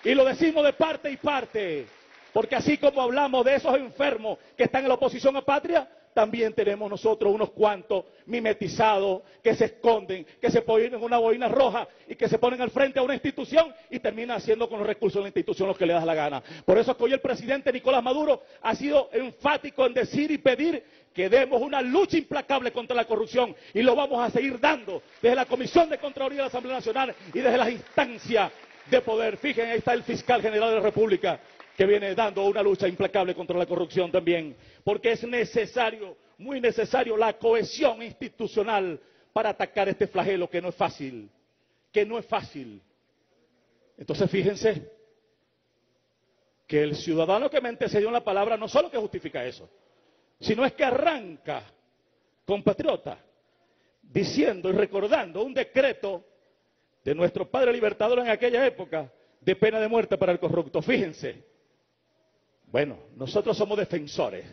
G: Y lo decimos de parte y parte. Porque así como hablamos de esos enfermos que están en la oposición a patria, también tenemos nosotros unos cuantos mimetizados que se esconden, que se ponen en una boina roja y que se ponen al frente a una institución y terminan haciendo con los recursos de la institución lo que le da la gana. Por eso es que hoy el presidente Nicolás Maduro ha sido enfático en decir y pedir que demos una lucha implacable contra la corrupción y lo vamos a seguir dando desde la Comisión de Contraloría de la Asamblea Nacional y desde las instancias de poder. Fíjense, ahí está el fiscal general de la República que viene dando una lucha implacable contra la corrupción también, porque es necesario muy necesario la cohesión institucional para atacar este flagelo que no es fácil, que no es fácil. Entonces fíjense que el ciudadano que me antecedió en la palabra no solo que justifica eso, sino es que arranca, compatriota, diciendo y recordando un decreto de nuestro padre libertador en aquella época de pena de muerte para el corrupto. Fíjense, bueno, nosotros somos defensores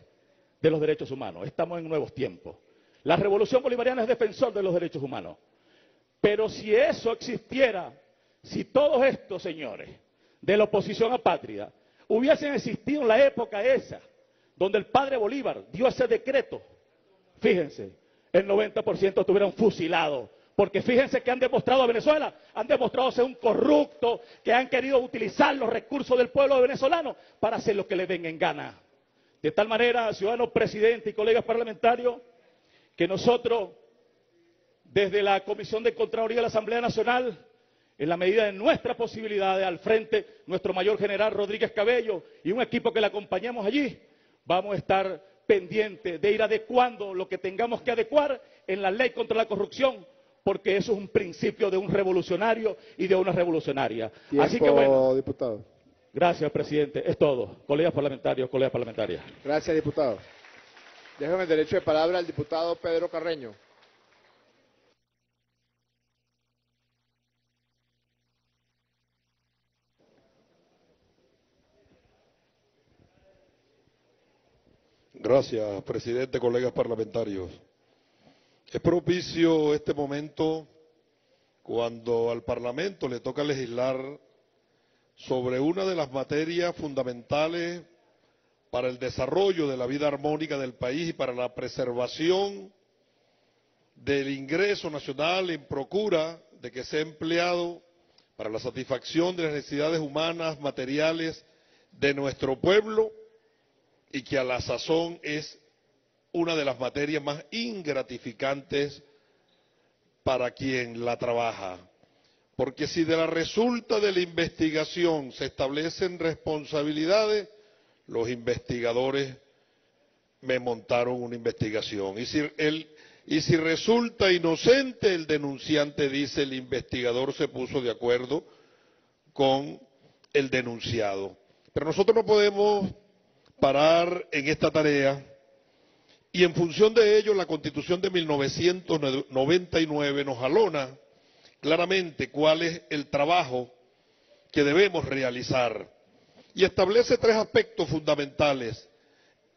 G: de los derechos humanos, estamos en nuevos tiempos. La revolución bolivariana es defensor de los derechos humanos. Pero si eso existiera, si todos estos señores de la oposición apátrida hubiesen existido en la época esa, donde el padre Bolívar dio ese decreto, fíjense, el 90% estuvieron fusilados. Porque fíjense que han demostrado a Venezuela, han demostrado ser un corrupto, que han querido utilizar los recursos del pueblo venezolano para hacer lo que le den en gana. De tal manera, ciudadanos presidente y colegas parlamentarios, que nosotros, desde la Comisión de Contraloría de la Asamblea Nacional, en la medida de nuestras posibilidades, al frente nuestro mayor general Rodríguez Cabello y un equipo que le acompañamos allí, vamos a estar pendientes de ir adecuando lo que tengamos que adecuar en la ley contra la corrupción, porque eso es un principio de un revolucionario y de una revolucionaria. Así que bueno,
B: diputado.
G: Gracias, presidente. Es todo. Colegas parlamentarios, colegas parlamentarias.
B: Gracias, diputado. Déjame el derecho de palabra al diputado Pedro Carreño.
H: Gracias, presidente, colegas parlamentarios. Es propicio este momento cuando al Parlamento le toca legislar sobre una de las materias fundamentales para el desarrollo de la vida armónica del país y para la preservación del ingreso nacional en procura de que sea empleado para la satisfacción de las necesidades humanas, materiales de nuestro pueblo y que a la sazón es una de las materias más ingratificantes para quien la trabaja. Porque si de la resulta de la investigación se establecen responsabilidades, los investigadores me montaron una investigación. Y si, y si resulta inocente, el denunciante dice el investigador se puso de acuerdo con el denunciado. Pero nosotros no podemos parar en esta tarea y en función de ello la constitución de 1999 nos alona claramente cuál es el trabajo que debemos realizar y establece tres aspectos fundamentales.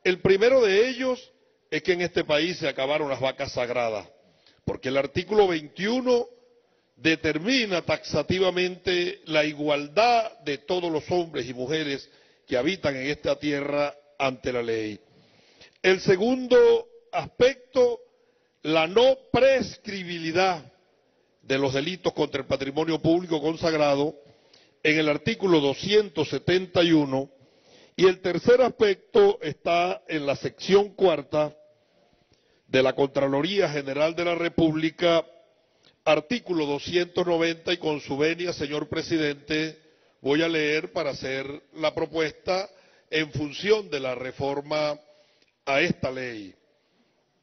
H: El primero de ellos es que en este país se acabaron las vacas sagradas, porque el artículo 21 determina taxativamente la igualdad de todos los hombres y mujeres que habitan en esta tierra ante la ley. El segundo aspecto, la no prescribilidad de los delitos contra el patrimonio público consagrado en el artículo 271 y el tercer aspecto está en la sección cuarta de la Contraloría General de la República, artículo 290 y con su venia, señor presidente, voy a leer para hacer la propuesta en función de la reforma a esta ley.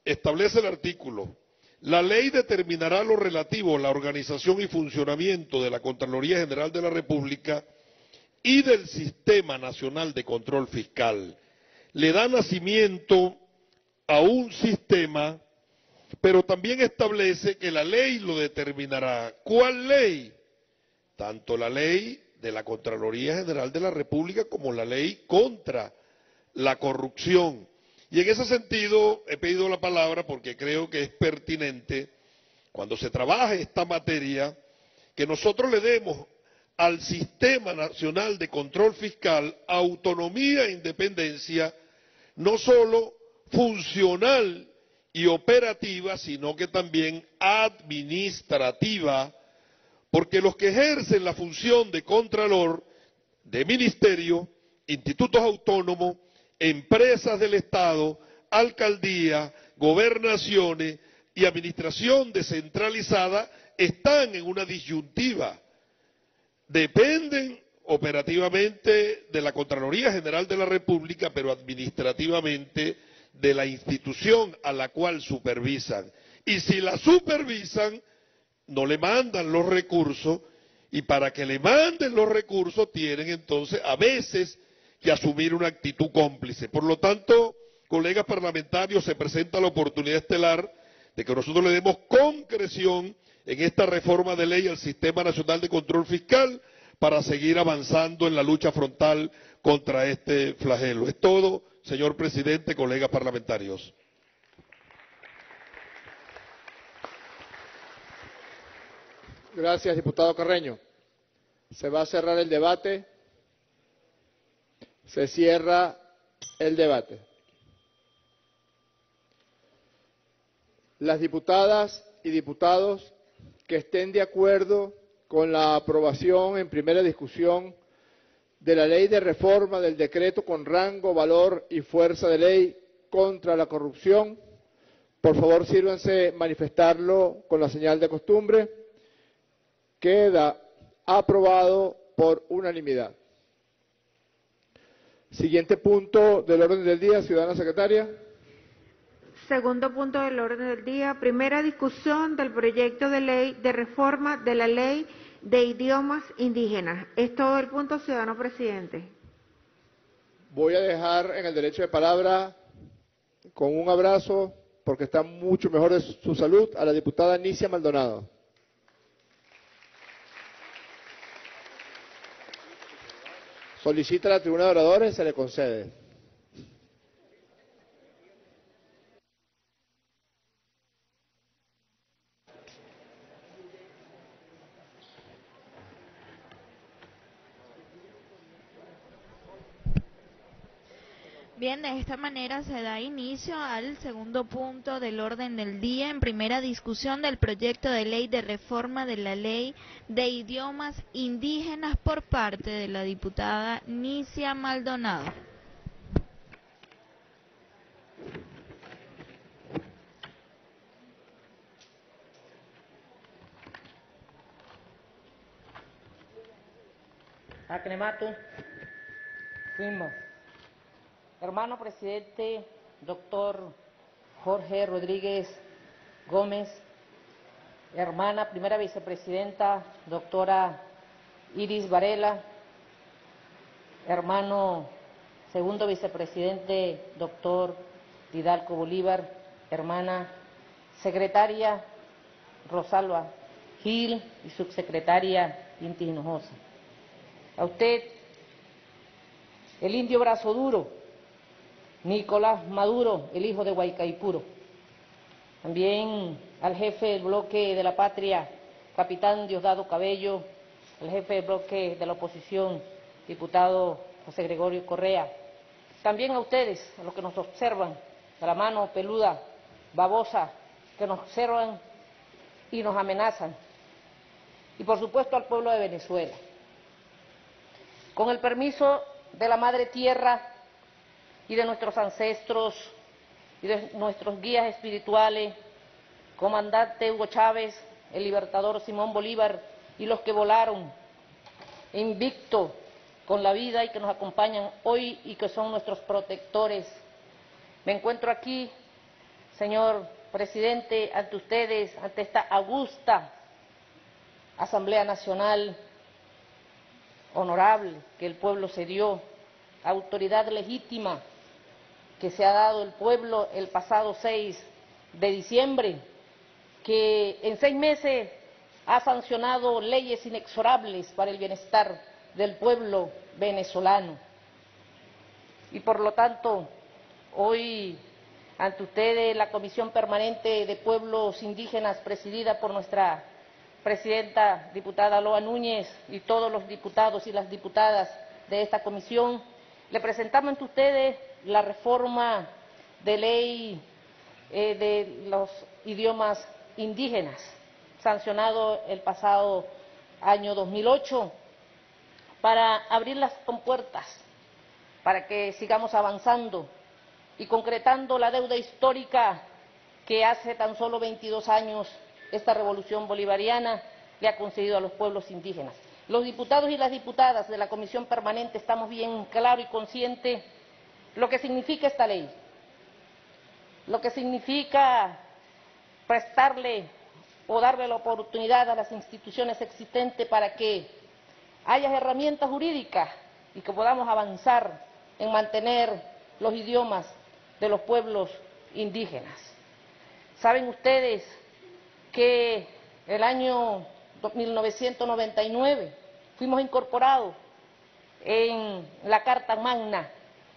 H: Establece el artículo. La ley determinará lo relativo a la organización y funcionamiento de la Contraloría General de la República y del Sistema Nacional de Control Fiscal. Le da nacimiento a un sistema, pero también establece que la ley lo determinará. ¿Cuál ley? Tanto la ley de la Contraloría General de la República como la ley contra la corrupción. Y en ese sentido he pedido la palabra porque creo que es pertinente, cuando se trabaje esta materia, que nosotros le demos al Sistema Nacional de Control Fiscal autonomía e independencia, no solo funcional y operativa, sino que también administrativa, porque los que ejercen la función de contralor, de ministerio, institutos autónomos, empresas del Estado, alcaldías, gobernaciones y administración descentralizada están en una disyuntiva. Dependen operativamente de la Contraloría General de la República, pero administrativamente de la institución a la cual supervisan. Y si la supervisan, no le mandan los recursos y para que le manden los recursos tienen entonces a veces que asumir una actitud cómplice. Por lo tanto, colegas parlamentarios, se presenta la oportunidad estelar de que nosotros le demos concreción en esta reforma de ley al Sistema Nacional de Control Fiscal para seguir avanzando en la lucha frontal contra este flagelo. Es todo, señor presidente, colegas parlamentarios.
B: Gracias, diputado Carreño. Se va a cerrar el debate. Se cierra el debate. Las diputadas y diputados que estén de acuerdo con la aprobación en primera discusión de la ley de reforma del decreto con rango, valor y fuerza de ley contra la corrupción, por favor sírvanse manifestarlo con la señal de costumbre. Queda aprobado por unanimidad. Siguiente punto del orden del día, ciudadana secretaria.
C: Segundo punto del orden del día, primera discusión del proyecto de ley de reforma de la ley de idiomas indígenas. Es todo el punto, ciudadano presidente.
B: Voy a dejar en el derecho de palabra con un abrazo, porque está mucho mejor de su salud, a la diputada Nicia Maldonado. Solicita la tribuna de oradores, se le concede.
I: Bien, de esta manera se da inicio al segundo punto del orden del día en primera discusión del proyecto de ley de reforma de la ley de idiomas indígenas por parte de la diputada Nicia Maldonado.
J: Acremato. Firma. Hermano presidente, doctor Jorge Rodríguez Gómez, hermana primera vicepresidenta, doctora Iris Varela, hermano segundo vicepresidente, doctor Hidalgo Bolívar, hermana secretaria Rosalba Gil y subsecretaria Inti Hinojosa. A usted, el indio brazo duro, Nicolás Maduro, el hijo de Huaycaipuro. También al jefe del bloque de la patria, capitán Diosdado Cabello, al jefe del bloque de la oposición, diputado José Gregorio Correa. También a ustedes, a los que nos observan, a la mano peluda, babosa, que nos observan y nos amenazan. Y por supuesto al pueblo de Venezuela. Con el permiso de la Madre Tierra, y de nuestros ancestros y de nuestros guías espirituales, comandante Hugo Chávez, el libertador Simón Bolívar y los que volaron invicto con la vida y que nos acompañan hoy y que son nuestros protectores. Me encuentro aquí, señor presidente, ante ustedes, ante esta augusta Asamblea Nacional honorable que el pueblo se dio, autoridad legítima que se ha dado el pueblo el pasado 6 de diciembre, que en seis meses ha sancionado leyes inexorables para el bienestar del pueblo venezolano. Y por lo tanto, hoy ante ustedes la Comisión Permanente de Pueblos Indígenas, presidida por nuestra presidenta diputada Loa Núñez y todos los diputados y las diputadas de esta comisión, le presentamos ante ustedes la reforma de ley eh, de los idiomas indígenas, sancionado el pasado año 2008, para abrir las compuertas, para que sigamos avanzando y concretando la deuda histórica que hace tan solo 22 años esta revolución bolivariana le ha concedido a los pueblos indígenas. Los diputados y las diputadas de la Comisión Permanente estamos bien claros y conscientes lo que significa esta ley. lo que significa prestarle o darle la oportunidad a las instituciones existentes para que haya herramientas jurídicas y que podamos avanzar en mantener los idiomas de los pueblos indígenas. Saben ustedes que el año 1999 fuimos incorporados en la Carta Magna,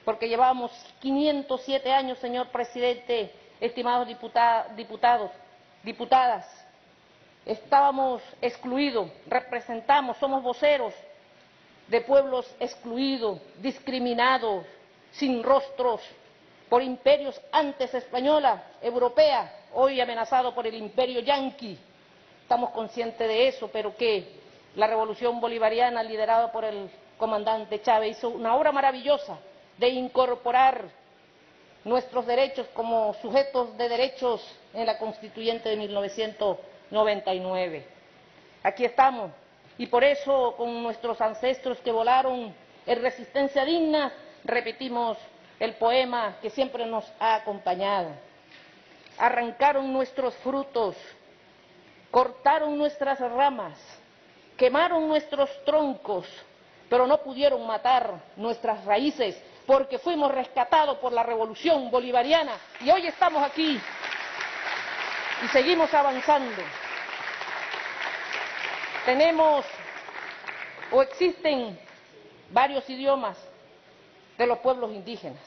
J: porque llevábamos 507 años, señor presidente, estimados diputados, diputadas, estábamos excluidos, representamos, somos voceros de pueblos excluidos, discriminados, sin rostros, por imperios antes española, europea, hoy amenazado por el imperio yanqui. Estamos conscientes de eso, pero que la revolución bolivariana liderada por el comandante Chávez hizo una obra maravillosa de incorporar nuestros derechos como sujetos de derechos en la constituyente de 1999. Aquí estamos y por eso con nuestros ancestros que volaron en resistencia digna repetimos el poema que siempre nos ha acompañado. Arrancaron nuestros frutos, cortaron nuestras ramas, quemaron nuestros troncos, pero no pudieron matar nuestras raíces porque fuimos rescatados por la revolución bolivariana y hoy estamos aquí y seguimos avanzando. Tenemos o existen varios idiomas de los pueblos indígenas,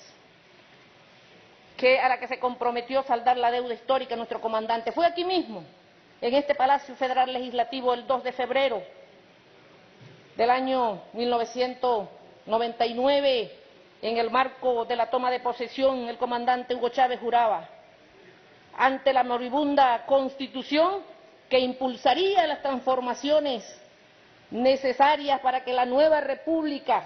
J: que a la que se comprometió saldar la deuda histórica nuestro comandante. Fue aquí mismo, en este Palacio Federal Legislativo, el 2 de febrero del año 1999, en el marco de la toma de posesión, el comandante Hugo Chávez juraba ante la moribunda constitución que impulsaría las transformaciones necesarias para que la nueva república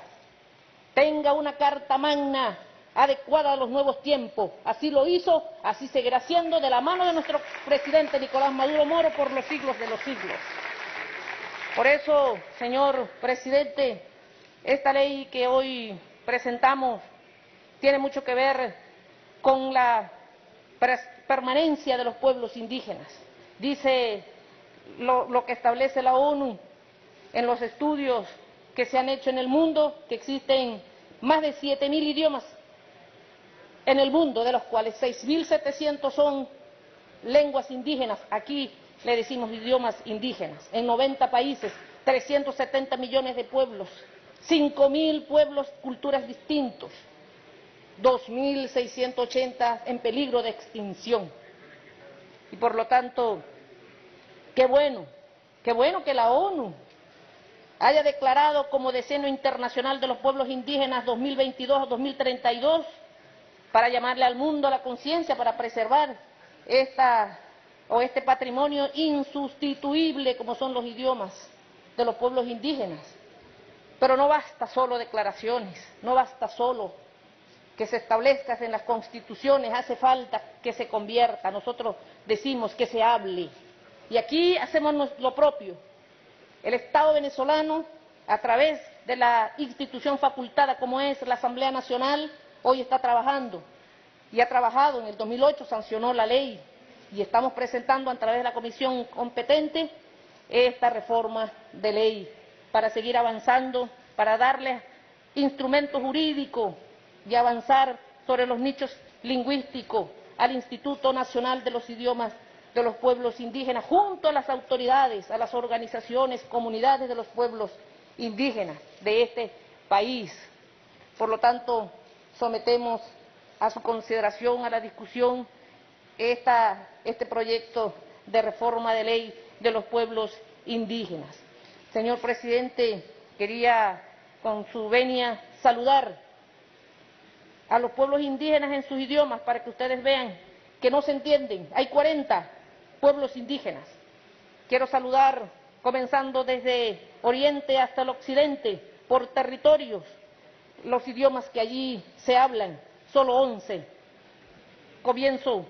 J: tenga una carta magna adecuada a los nuevos tiempos. Así lo hizo, así seguirá siendo de la mano de nuestro presidente Nicolás Maduro Moro por los siglos de los siglos. Por eso, señor presidente, esta ley que hoy presentamos tiene mucho que ver con la permanencia de los pueblos indígenas. Dice lo, que establece la ONU en los estudios que se han hecho en el mundo, que existen más de 7.000 idiomas en el mundo, de los cuales 6.700 son lenguas indígenas. Aquí le decimos idiomas indígenas. En 90 países, 370 millones de pueblos, 5.000 pueblos, culturas distintos, 2.680 en peligro de extinción. Y por lo tanto, qué bueno, qué bueno que la ONU haya declarado como Decenio Internacional de los Pueblos Indígenas 2022-2032 para llamarle al mundo a la conciencia, para preservar esta, o este patrimonio insustituible como son los idiomas de los pueblos indígenas. Pero no basta solo declaraciones, no basta solo que se establezca en las constituciones, hace falta que se convierta. Nosotros decimos que se hable. Y aquí hacemos lo propio, el Estado venezolano, a través de la institución facultada como es la Asamblea Nacional, hoy está trabajando y ha trabajado. En el 2008 sancionó la ley y estamos presentando a través de la comisión competente esta reforma de ley para seguir avanzando, para darle instrumentos jurídicos y avanzar sobre los nichos lingüísticos al Instituto Nacional de los Idiomas de los pueblos indígenas, junto a las autoridades, a las organizaciones, comunidades de los pueblos indígenas de este país. Por lo tanto, sometemos a su consideración, a la discusión, este proyecto de reforma de ley de los pueblos indígenas. Señor presidente, quería con su venia saludar a los pueblos indígenas en sus idiomas para que ustedes vean que no se entienden. Hay 40 pueblos indígenas. Quiero saludar, comenzando desde Oriente hasta el Occidente, por territorios, los idiomas que allí se hablan, solo once. Comienzo,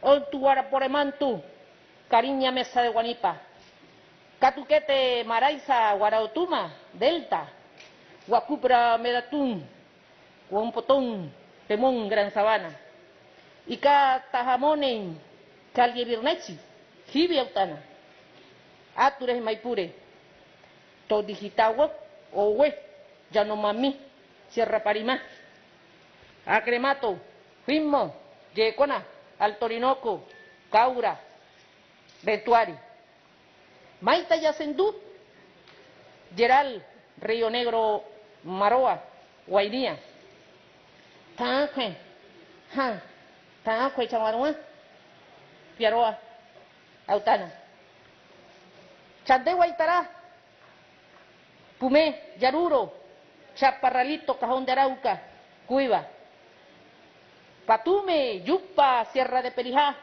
J: Oltu Guaraporemantu, Cariña Mesa de Guanipa, Catuquete Maraiza Guaraotuma, Delta, Guacupra Medatún, Guampotón, Pemón, Gran Sabana. ika tahamonen kalgibirnechi hibi autana ature maipure to digitawak owe yanomami sierra parima acremato Fimmo, Yecona, Altorinoco, Caura, Betuari. Maita Yacendú, Geral, Río Negro, Maroa, Guainía. Taque, Han, Taque, Chamarua, Piaroa, Autana. Chande Guaitará, Pumé, Yaruro, Chaparralito, Cajón de Arauca, Cuiva. Patume, Yupa, Sierra de Perijá,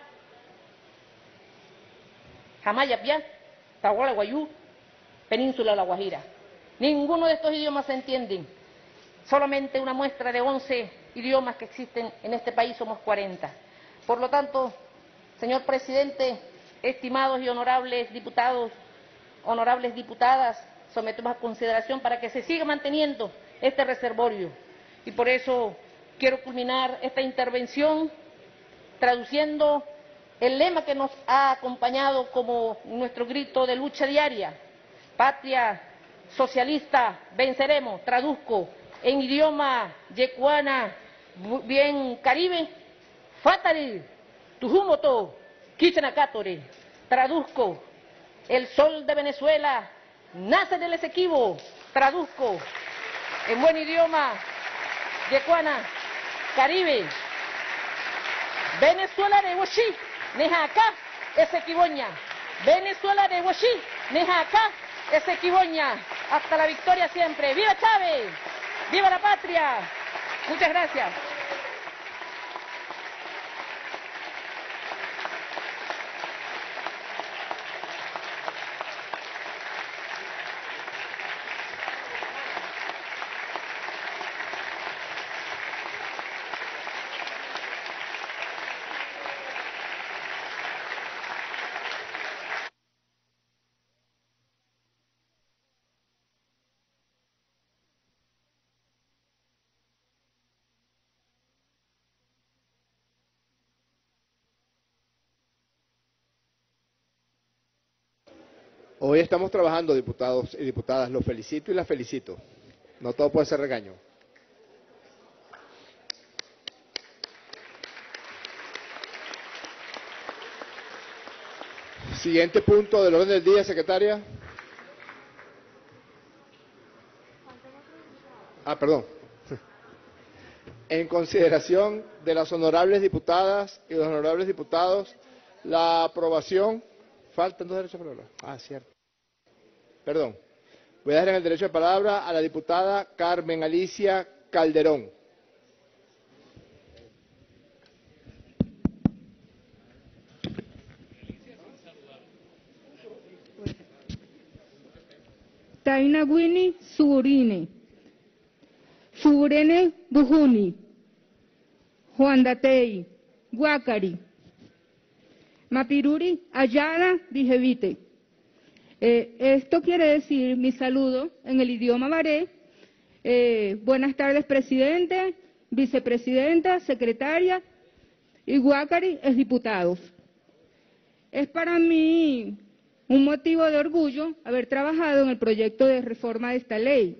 J: Jamayapia, Tahuala Guayú, Península de La Guajira. Ninguno de estos idiomas se entienden. Solamente una muestra de 11 idiomas que existen en este país somos 40. Por lo tanto, señor presidente, estimados y honorables diputados, honorables diputadas, sometemos a consideración para que se siga manteniendo este reservorio. Y por eso quiero culminar esta intervención traduciendo el lema que nos ha acompañado como nuestro grito de lucha diaria. Patria socialista, venceremos, traduzco en idioma yecuana bien caribe, fatari, tujumoto, kichanacatore, traduzco, el sol de Venezuela nace del Esequibo, traduzco en buen idioma yecuana, Caribe. Venezuela de Washi, Nejaka, Esequiboña. Venezuela de Washi, Nejaka, Esequiboña. Hasta la victoria siempre. ¡Viva Chávez! ¡Viva la patria! Muchas gracias.
B: Hoy estamos trabajando, diputados y diputadas. Los felicito y las felicito. No todo puede ser regaño. Siguiente punto del orden del día, secretaria. Ah, perdón. En consideración de las honorables diputadas y los honorables diputados, la aprobación. Faltan dos derechos de palabra. Ah, cierto. Perdón. Voy a dar el derecho de palabra a la diputada Carmen Alicia Calderón.
K: Tainagwini Surine, Surene Bujuni, Juan Datei, Guacari, Mapiruri Ayala Dijevite. Eh, esto quiere decir mi saludo en el idioma baré. Eh, buenas tardes, presidente, vicepresidenta, secretaria y Guacari es diputados. Es para mí un motivo de orgullo haber trabajado en el proyecto de reforma de esta ley.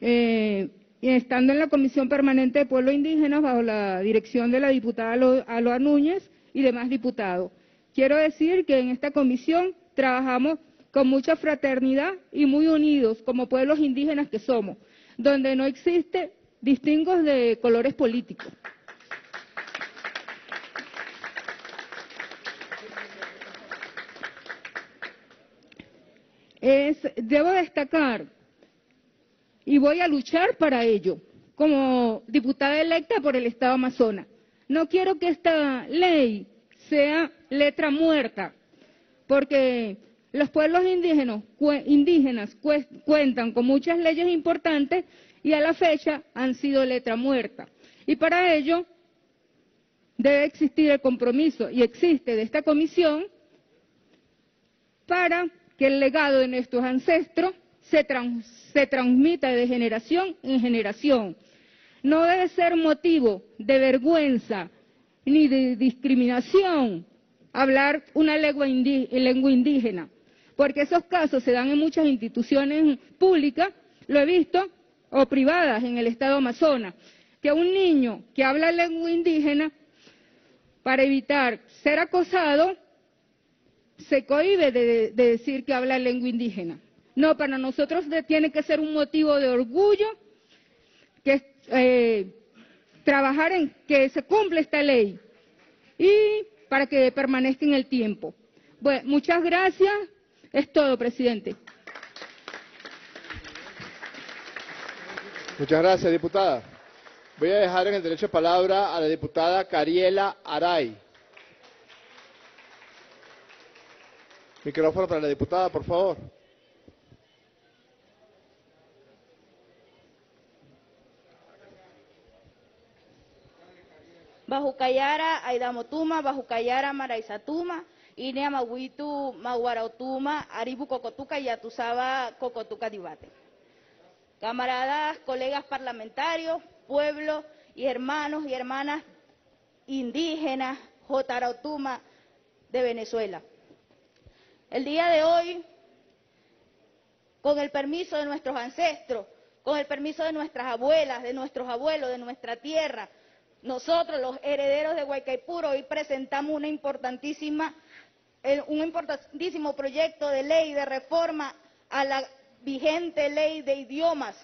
K: Eh, y estando en la Comisión Permanente de Pueblos Indígenas bajo la dirección de la diputada Aloa Núñez y demás diputados. Quiero decir que en esta comisión trabajamos con mucha fraternidad y muy unidos como pueblos indígenas que somos, donde no existe distingos de colores políticos. debo destacar y voy a luchar para ello como diputada electa por el Estado Amazonas. No quiero que esta ley sea letra muerta, porque los pueblos indígenas, cuentan con muchas leyes importantes y a la fecha han sido letra muerta. Y para ello debe existir el compromiso, y existe de esta comisión, para que el legado de nuestros ancestros se transmita de generación en generación. No debe ser motivo de vergüenza ni de discriminación hablar una lengua, lengua indígena, porque esos casos se dan en muchas instituciones públicas, lo he visto, o privadas en el estado Amazonas, que un niño que habla lengua indígena, para evitar ser acosado, se cohibe de, decir que habla lengua indígena. No, para nosotros tiene que ser un motivo de orgullo que eh, trabajar en que se cumpla esta ley y para que permanezca en el tiempo. Muchas gracias. Es todo, presidente.
B: Muchas gracias, diputada. Voy a dejar en el derecho de palabra a la diputada Cariela Aray. Micrófono para la diputada, por favor.
L: Bajucayara Aidamotuma, Bajucayara Maraizatuma, Inea Maguitu Aribu Cocotuca y Atusaba Cocotuca Dibate. Camaradas, colegas parlamentarios, pueblo y hermanos y hermanas indígenas, Jotarautuma de Venezuela. El día de hoy, con el permiso de nuestros ancestros, con el permiso de nuestras abuelas, de nuestros abuelos, de nuestra tierra, nosotros, los herederos de Huaycaipuro, hoy presentamos una importantísima, eh, un importantísimo proyecto de ley de reforma a la vigente ley de idiomas,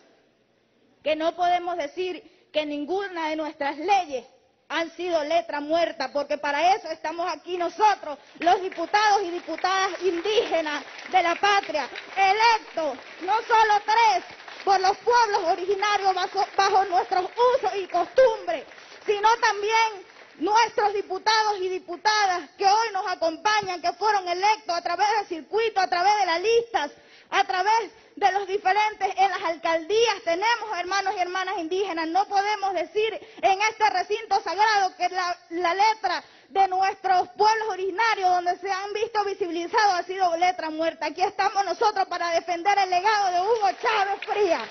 L: que no podemos decir que ninguna de nuestras leyes han sido letra muerta, porque para eso estamos aquí nosotros, los diputados y diputadas indígenas de la patria, electos, no solo tres, por los pueblos originarios bajo nuestros usos y costumbres, sino también nuestros diputados y diputadas que hoy nos acompañan, que fueron electos a través del circuito, a través de las listas, a través de los diferentes en las alcaldías. Tenemos hermanos y hermanas indígenas. No podemos decir en este recinto sagrado que la, letra de nuestros pueblos originarios donde se han visto visibilizados ha sido letra muerta. Aquí estamos nosotros para defender el legado de Hugo Chávez Frías.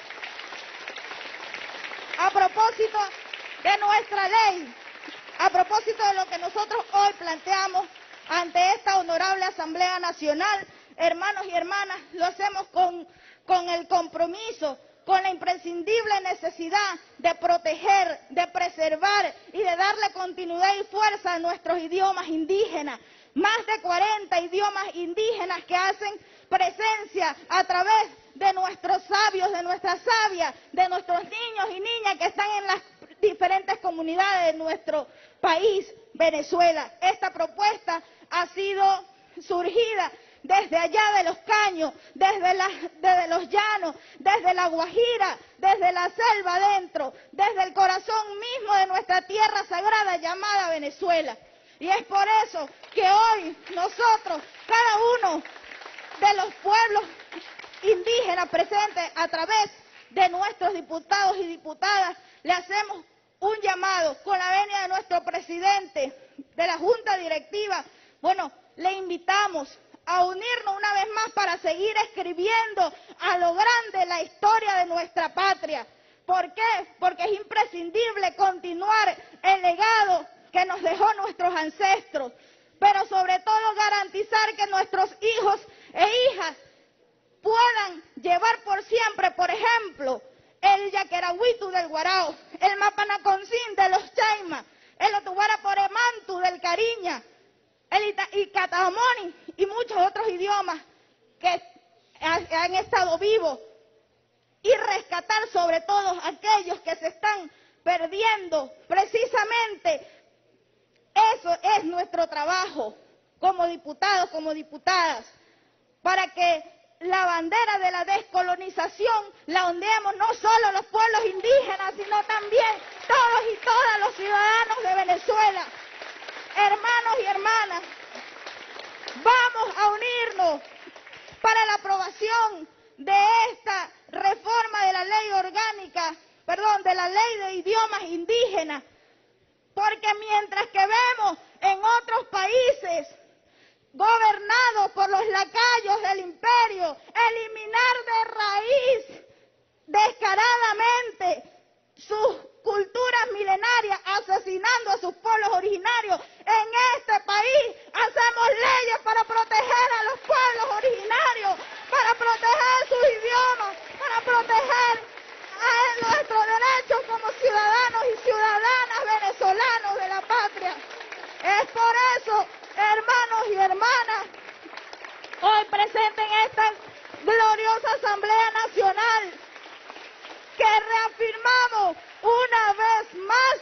L: A propósito de nuestra ley, a propósito de lo que nosotros hoy planteamos ante esta honorable Asamblea Nacional, hermanos y hermanas, lo hacemos con, con el compromiso, con la imprescindible necesidad de proteger, de preservar y de darle continuidad y fuerza a nuestros idiomas indígenas. Más de 40 idiomas indígenas que hacen presencia a través de nuestros sabios, de nuestras sabias, de nuestros niños y niñas que están en las diferentes comunidades de nuestro país, Venezuela. Esta propuesta ha sido surgida desde allá de los caños, desde, los llanos, desde la Guajira, desde la selva adentro, desde el corazón mismo de nuestra tierra sagrada llamada Venezuela. Y es por eso que hoy nosotros, cada uno de los pueblos indígenas presentes a través de nuestros diputados y diputadas, le hacemos un llamado con la venia de nuestro presidente de la Junta Directiva. Bueno, le invitamos a unirnos una vez más para seguir escribiendo a lo grande la historia de nuestra patria. ¿Por qué? Porque es imprescindible continuar el legado que nos dejó nuestros ancestros, pero sobre todo garantizar que nuestros hijos e hijas puedan llevar por siempre, por ejemplo, el Yaquerahuitu del Guarao, el Mapanaconcín de los Chaima, el Otuguara del Cariña, el Icatamoni y muchos otros idiomas que han estado vivos y rescatar sobre todo aquellos que se están perdiendo. Precisamente eso es nuestro trabajo como diputados, como diputadas, para que la bandera de la descolonización la ondeamos no solo los pueblos indígenas, sino también todos y todas los ciudadanos de Venezuela. Hermanos y hermanas, vamos a unirnos para la aprobación de esta reforma de la ley orgánica, perdón, de la ley de idiomas indígenas, porque mientras que vemos en otros países gobernado por los lacayos del imperio, eliminar de raíz descaradamente sus culturas milenarias, asesinando a sus pueblos originarios. En este país hacemos leyes para proteger a los pueblos originarios, para proteger sus idiomas, para proteger a nuestros derechos como ciudadanos y ciudadanas venezolanos de la patria. Es por eso hermanos y hermanas, hoy presente en esta gloriosa Asamblea Nacional, que reafirmamos una vez más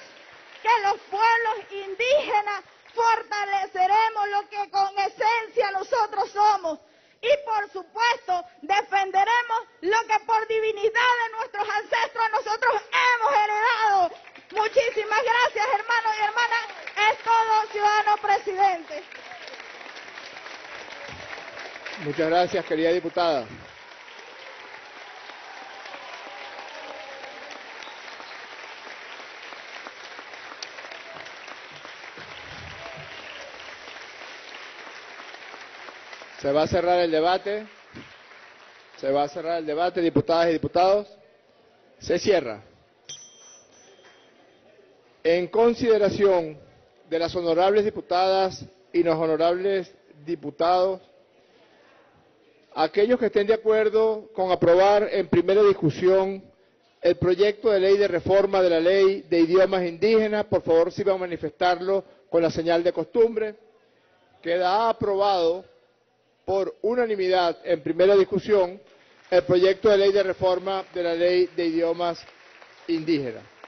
L: que los pueblos indígenas fortaleceremos lo que con esencia nosotros somos. Y por supuesto, defenderemos lo que por divinidad de nuestros ancestros nosotros hemos heredado Muchísimas gracias hermanos y hermanas. Es todo ciudadano presidente.
B: Muchas gracias, querida diputada. Se va a cerrar el debate. Se va a cerrar el debate, diputadas y diputados. Se cierra. En consideración de las honorables diputadas y los honorables diputados, aquellos que estén de acuerdo con aprobar en primera discusión el proyecto de ley de reforma de la ley de idiomas indígenas, por favor, si van a manifestarlo con la señal de costumbre. Queda aprobado por unanimidad en primera discusión el proyecto de ley de reforma de la ley de idiomas indígenas.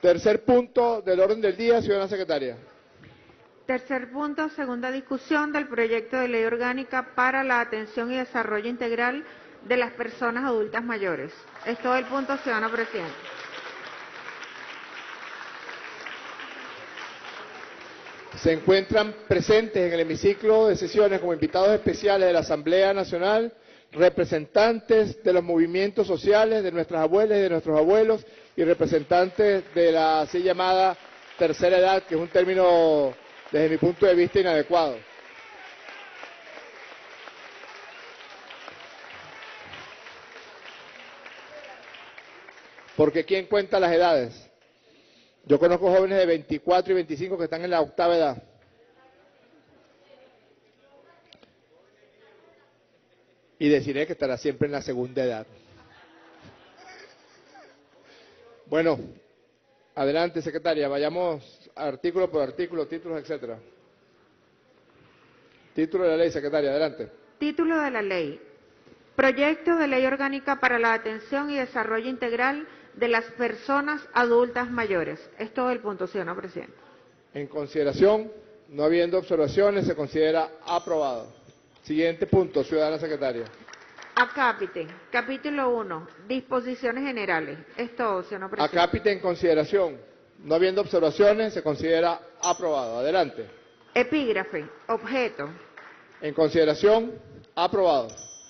B: Tercer punto del orden del día, ciudadana secretaria.
C: Tercer punto, segunda discusión del proyecto de ley orgánica para la atención y desarrollo integral de las personas adultas mayores. Es todo el punto, ciudadano presidente.
B: Se encuentran presentes en el hemiciclo de sesiones como invitados especiales de la Asamblea Nacional representantes de los movimientos sociales de nuestras abuelas y de nuestros abuelos y representantes de la así llamada tercera edad, que es un término desde mi punto de vista inadecuado. Porque ¿quién cuenta las edades? Yo conozco jóvenes de 24 y 25 que están en la octava edad. Y deciré que estará siempre en la segunda edad. Bueno, adelante, secretaria. Vayamos artículo por artículo, títulos, etcétera. Título de la ley, secretaria. Adelante.
C: Título de la ley. Proyecto de ley orgánica para la atención y desarrollo integral de las personas adultas mayores. Es todo el punto, señor presidente.
B: En consideración, no habiendo observaciones, se considera aprobado. Siguiente punto, ciudadana secretaria.
C: Acápite, capítulo 1, disposiciones generales. Es todo, señor presidente.
B: Acápite en consideración. No habiendo observaciones, se considera aprobado. Adelante.
C: Epígrafe, objeto.
B: En consideración, aprobado.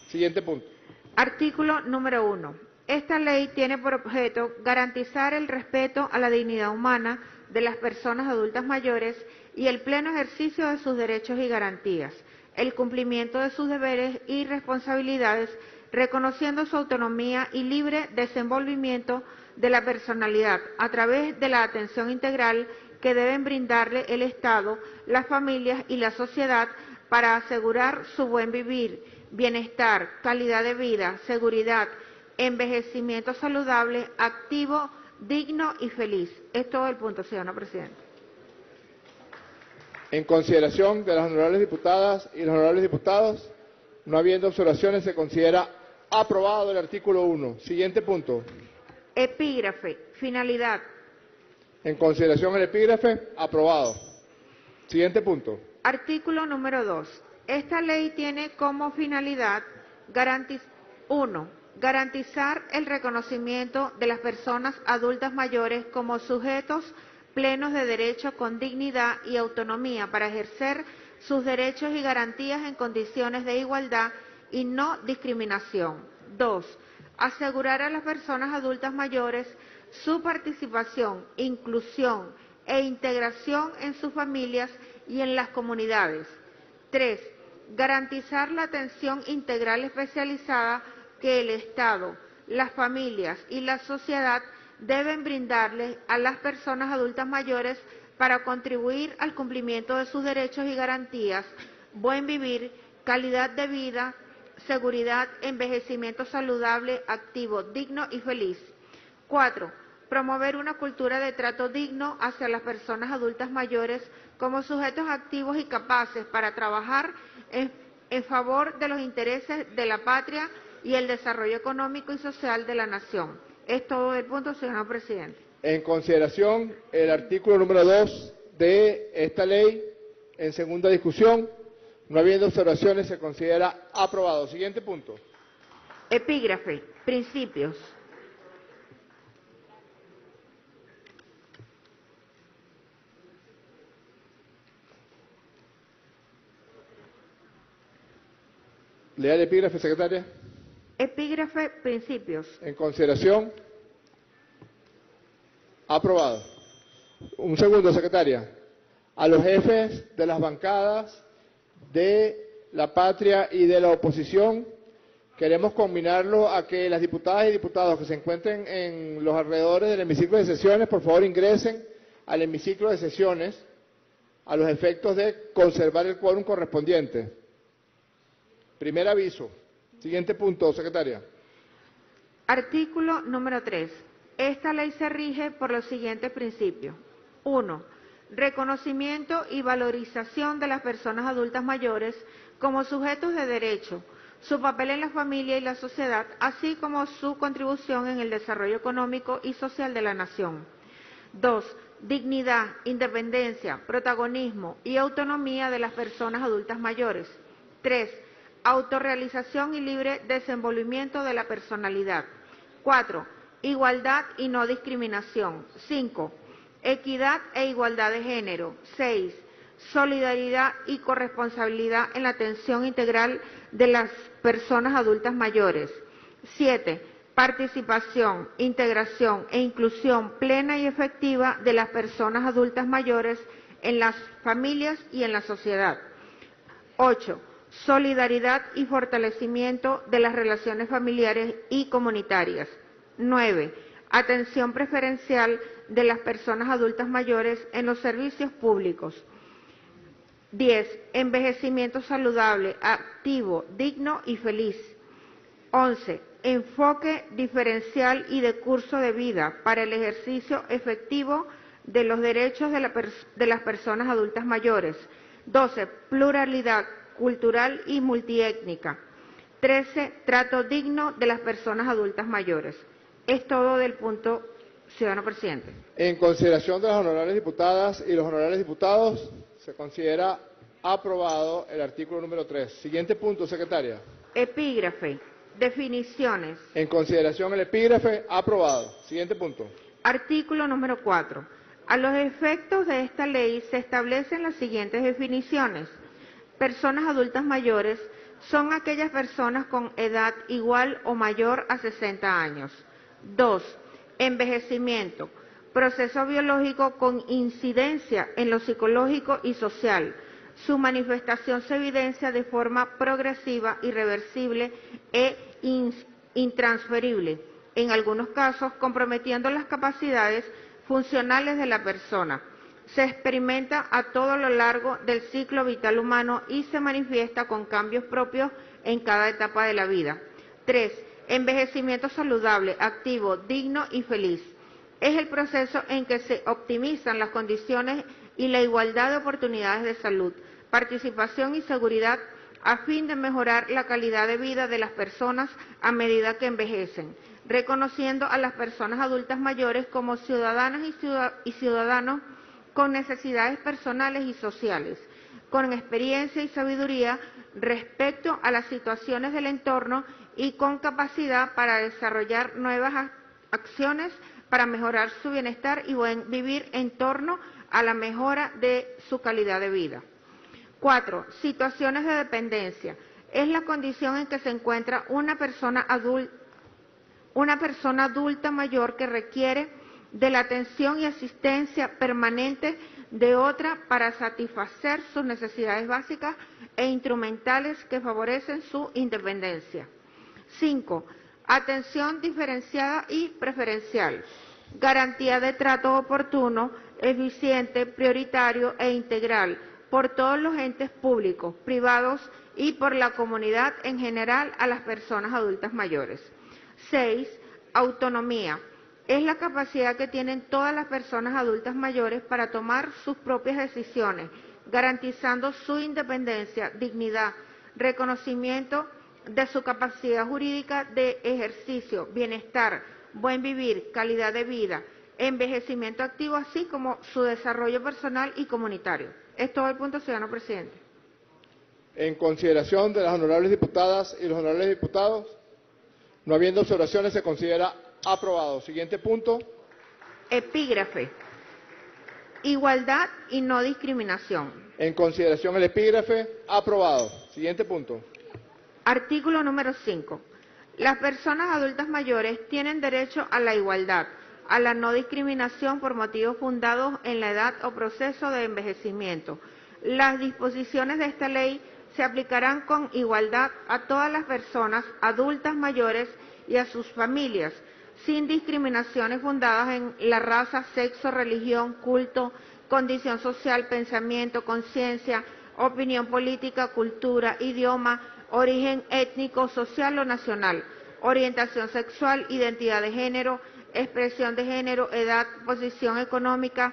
B: Siguiente punto.
C: Artículo número 1. Esta ley tiene por objeto garantizar el respeto a la dignidad humana de las personas adultas mayores y el pleno ejercicio de sus derechos y garantías, el cumplimiento de sus deberes y responsabilidades, reconociendo su autonomía y libre desenvolvimiento de la personalidad a través de la atención integral que deben brindarle el Estado, las familias y la sociedad para asegurar su buen vivir, bienestar, calidad de vida, seguridad, envejecimiento saludable, activo, digno y feliz. Es todo el punto, señora Presidenta.
B: En consideración de las honorables diputadas y los honorables diputados, no habiendo observaciones, se considera aprobado el artículo 1. Siguiente punto.
C: Epígrafe. Finalidad.
B: En consideración el epígrafe, aprobado. Siguiente punto.
C: Artículo número 2. Esta ley tiene como finalidad garantizar, el reconocimiento de las personas adultas mayores como sujetos plenos de derecho con dignidad y autonomía para ejercer sus derechos y garantías en condiciones de igualdad y no discriminación. Dos, asegurar a las personas adultas mayores su participación, inclusión e integración en sus familias y en las comunidades. Tres, garantizar la atención integral especializada que el Estado, las familias y la sociedad deben brindarle a las personas adultas mayores para contribuir al cumplimiento de sus derechos y garantías, buen vivir, calidad de vida, seguridad, envejecimiento saludable, activo, digno y feliz. Cuatro, promover una cultura de trato digno hacia las personas adultas mayores como sujetos activos y capaces para trabajar en, en favor de los intereses de la patria y el desarrollo económico y social de la nación. Es todo el punto, señor presidente.
B: En consideración, el artículo número 2 de esta ley en segunda discusión. No habiendo observaciones, se considera aprobado. Siguiente punto.
C: Epígrafe. Principios.
B: Lea el epígrafe, secretaria.
C: Epígrafe. Principios.
B: En consideración. Aprobado. Un segundo, secretaria. A los jefes de las bancadas de la patria y de la oposición, queremos combinarlo a que las diputadas y diputados que se encuentren en los alrededores del hemiciclo de sesiones, por favor ingresen al hemiciclo de sesiones a los efectos de conservar el quórum correspondiente. Primer aviso. Siguiente punto, secretaria.
C: Artículo número 3. Esta ley se rige por los siguientes principios. 1. Reconocimiento y valorización de las personas adultas mayores como sujetos de derecho, su papel en la familia y la sociedad, así como su contribución en el desarrollo económico y social de la nación. 2. Dignidad, independencia, protagonismo y autonomía de las personas adultas mayores. 3. Autorrealización y libre desenvolvimiento de la personalidad. 4. Igualdad y no discriminación. 5. Equidad e igualdad de género. 6. Solidaridad y corresponsabilidad en la atención integral de las personas adultas mayores. 7. Participación, integración e inclusión plena y efectiva de las personas adultas mayores en las familias y en la sociedad. 8. Solidaridad y fortalecimiento de las relaciones familiares y comunitarias. 9. Atención preferencial de las personas adultas mayores en los servicios públicos. 10. Envejecimiento saludable, activo, digno y feliz. 11. Enfoque diferencial y de curso de vida para el ejercicio efectivo de los derechos de, de las personas adultas mayores. 12. Pluralidad cultural y multiétnica. 13. Trato digno de las personas adultas mayores. Es todo del punto, ciudadano presidente.
B: En consideración de las honorables diputadas y los honorables diputados, se considera aprobado el artículo número 3. Siguiente punto, secretaria.
C: Epígrafe. Definiciones.
B: En consideración el epígrafe, aprobado. Siguiente punto.
C: Artículo número 4. A los efectos de esta ley se establecen las siguientes definiciones. Personas adultas mayores son aquellas personas con edad igual o mayor a 60 años. 2. Envejecimiento. Proceso biológico con incidencia en lo psicológico y social. Su manifestación se evidencia de forma progresiva, irreversible e intransferible, en algunos casos comprometiendo las capacidades funcionales de la persona. Se experimenta a todo lo largo del ciclo vital humano y se manifiesta con cambios propios en cada etapa de la vida. 3. Envejecimiento saludable, activo, digno y feliz. Es el proceso en que se optimizan las condiciones y la igualdad de oportunidades de salud, participación y seguridad a fin de mejorar la calidad de vida de las personas a medida que envejecen, reconociendo a las personas adultas mayores como ciudadanas y ciudadanos con necesidades personales y sociales, con experiencia y sabiduría respecto a las situaciones del entorno y con capacidad para desarrollar nuevas acciones para mejorar su bienestar y vivir en torno a la mejora de su calidad de vida. Cuatro, situaciones de dependencia. Es la condición en que se encuentra una persona, adulta, una persona adulta mayor que requiere de la atención y asistencia permanente de otra para satisfacer sus necesidades básicas e instrumentales que favorecen su independencia. 5. Atención diferenciada y preferencial. Garantía de trato oportuno, eficiente, prioritario e integral por todos los entes públicos, privados y por la comunidad en general a las personas adultas mayores. 6. Autonomía. Es la capacidad que tienen todas las personas adultas mayores para tomar sus propias decisiones, garantizando su independencia, dignidad, reconocimiento de su capacidad jurídica de ejercicio, bienestar, buen vivir, calidad de vida, envejecimiento activo, así como su desarrollo personal y comunitario. Es todo el punto, ciudadano presidente.
B: En consideración de las honorables diputadas y los honorables diputados, no habiendo observaciones, se considera aprobado. Siguiente punto.
C: Epígrafe. Igualdad y no discriminación.
B: En consideración el epígrafe, aprobado. Siguiente punto.
C: Artículo número 5. Las personas adultas mayores tienen derecho a la igualdad, a la no discriminación por motivos fundados en la edad o proceso de envejecimiento. Las disposiciones de esta ley se aplicarán con igualdad a todas las personas adultas mayores y a sus familias, sin discriminaciones fundadas en la raza, sexo, religión, culto, condición social, pensamiento, conciencia, opinión política, cultura, idioma, origen étnico, social o nacional, orientación sexual, identidad de género, expresión de género, edad, posición económica,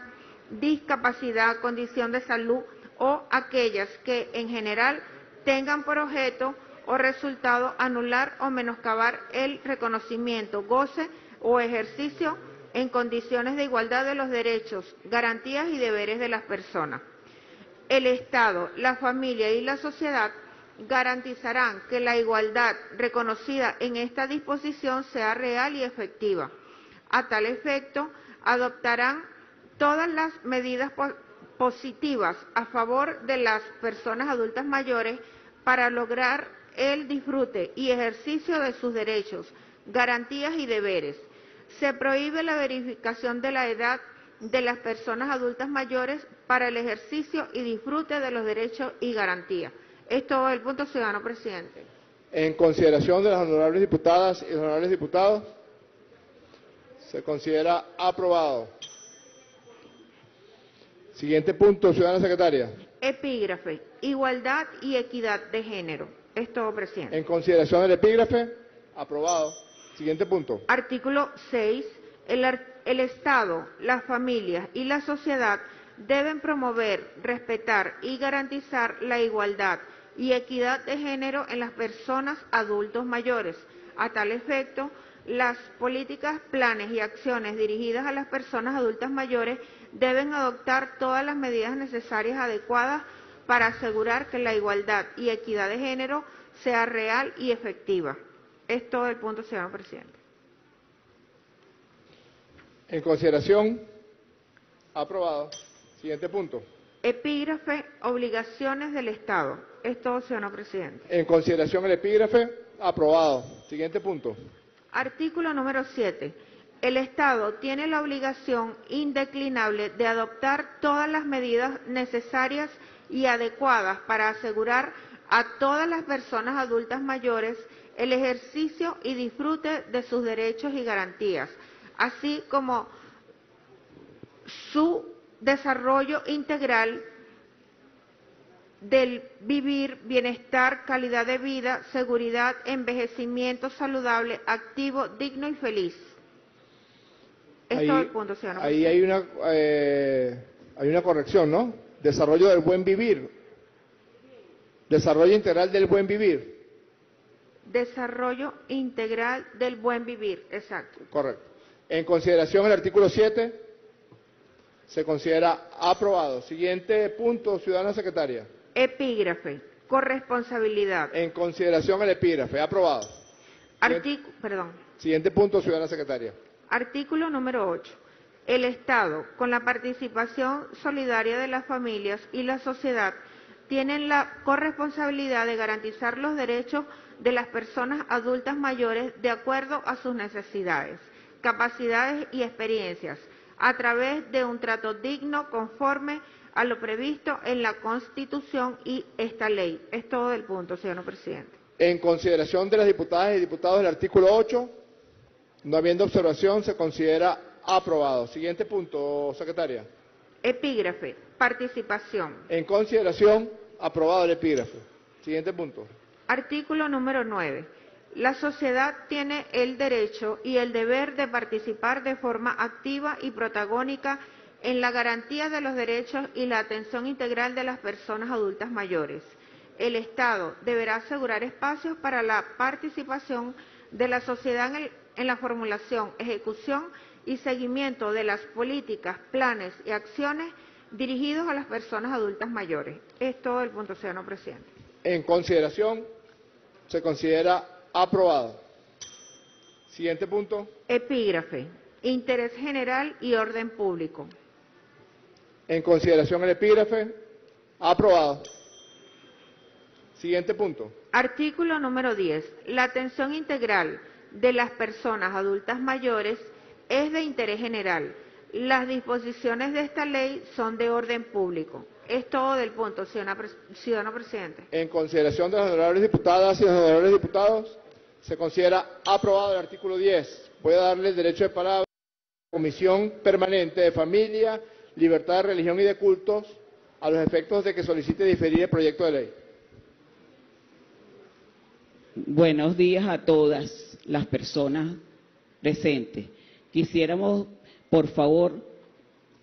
C: discapacidad, condición de salud o aquellas que en general tengan por objeto o resultado anular o menoscabar el reconocimiento, goce o ejercicio en condiciones de igualdad de los derechos, garantías y deberes de las personas. El Estado, la familia y la sociedad garantizarán que la igualdad reconocida en esta disposición sea real y efectiva. A tal efecto, adoptarán todas las medidas positivas a favor de las personas adultas mayores para lograr el disfrute y ejercicio de sus derechos, garantías y deberes. Se prohíbe la verificación de la edad de las personas adultas mayores para el ejercicio y disfrute de los derechos y garantías. Es todo el punto, ciudadano presidente.
B: En consideración de las honorables diputadas y los honorables diputados, se considera aprobado. Siguiente punto, ciudadana secretaria.
C: Epígrafe, igualdad y equidad de género. Es todo, presidente.
B: En consideración del epígrafe, aprobado. Siguiente punto.
C: Artículo 6. El, el Estado, las familias y la sociedad deben promover, respetar y garantizar la igualdad y equidad de género en las personas adultos mayores. A tal efecto, las políticas, planes y acciones dirigidas a las personas adultas mayores deben adoptar todas las medidas necesarias adecuadas para asegurar que la igualdad y equidad de género sea real y efectiva. Es todo el punto, señor presidente.
B: En consideración, aprobado. Siguiente punto.
C: Epígrafe, obligaciones del Estado. Es todo, señor presidente.
B: En consideración el epígrafe, aprobado. Siguiente punto.
C: Artículo número 7. El Estado tiene la obligación indeclinable de adoptar todas las medidas necesarias y adecuadas para asegurar a todas las personas adultas mayores el ejercicio y disfrute de sus derechos y garantías, así como su desarrollo integral del vivir, bienestar, calidad de vida, seguridad, envejecimiento saludable, activo, digno y feliz. Es
B: ahí,
C: todo el punto, señor.
B: Ahí hay una, eh, hay una corrección, ¿no? Desarrollo del buen vivir. Desarrollo integral del buen vivir.
C: Desarrollo integral del buen vivir, exacto.
B: Correcto. En consideración el artículo 7 se considera aprobado. Siguiente punto, ciudadana secretaria.
C: Epígrafe, corresponsabilidad.
B: En consideración el epígrafe, aprobado.
C: Artículo, perdón.
B: Siguiente punto, ciudadana secretaria.
C: Artículo número 8. El Estado, con la participación solidaria de las familias y la sociedad, tienen la corresponsabilidad de garantizar los derechos de las personas adultas mayores de acuerdo a sus necesidades, capacidades y experiencias, a través de un trato digno conforme a lo previsto en la Constitución y esta ley. Es todo el punto, señor presidente.
B: En consideración de las diputadas y diputados del artículo 8, no habiendo observación, se considera aprobado. Siguiente punto, secretaria.
C: Epígrafe, participación.
B: En consideración, aprobado el epígrafe. Siguiente punto.
C: Artículo número 9. La sociedad tiene el derecho y el deber de participar de forma activa y protagónica en la garantía de los derechos y la atención integral de las personas adultas mayores. El Estado deberá asegurar espacios para la participación de la sociedad en, el- en la formulación, ejecución y seguimiento de las políticas, planes y acciones dirigidos a las personas adultas mayores. Es todo el punto, señor presidente.
B: En consideración, se considera aprobado. Siguiente punto.
C: Epígrafe. Interés general y orden público.
B: En consideración el epígrafe, aprobado. Siguiente punto.
C: Artículo número 10. La atención integral de las personas adultas mayores es de interés general. Las disposiciones de esta ley son de orden público. Es todo del punto, ciudadano pres- ciudadano presidente.
B: En consideración de las honorables diputadas y los honorables diputados, se considera aprobado el artículo 10. Voy a darle el derecho de palabra a la Comisión Permanente de Familia, Libertad de Religión y de Cultos a los efectos de que solicite diferir el proyecto de ley.
M: Buenos días a todas las personas presentes. Quisiéramos, por favor,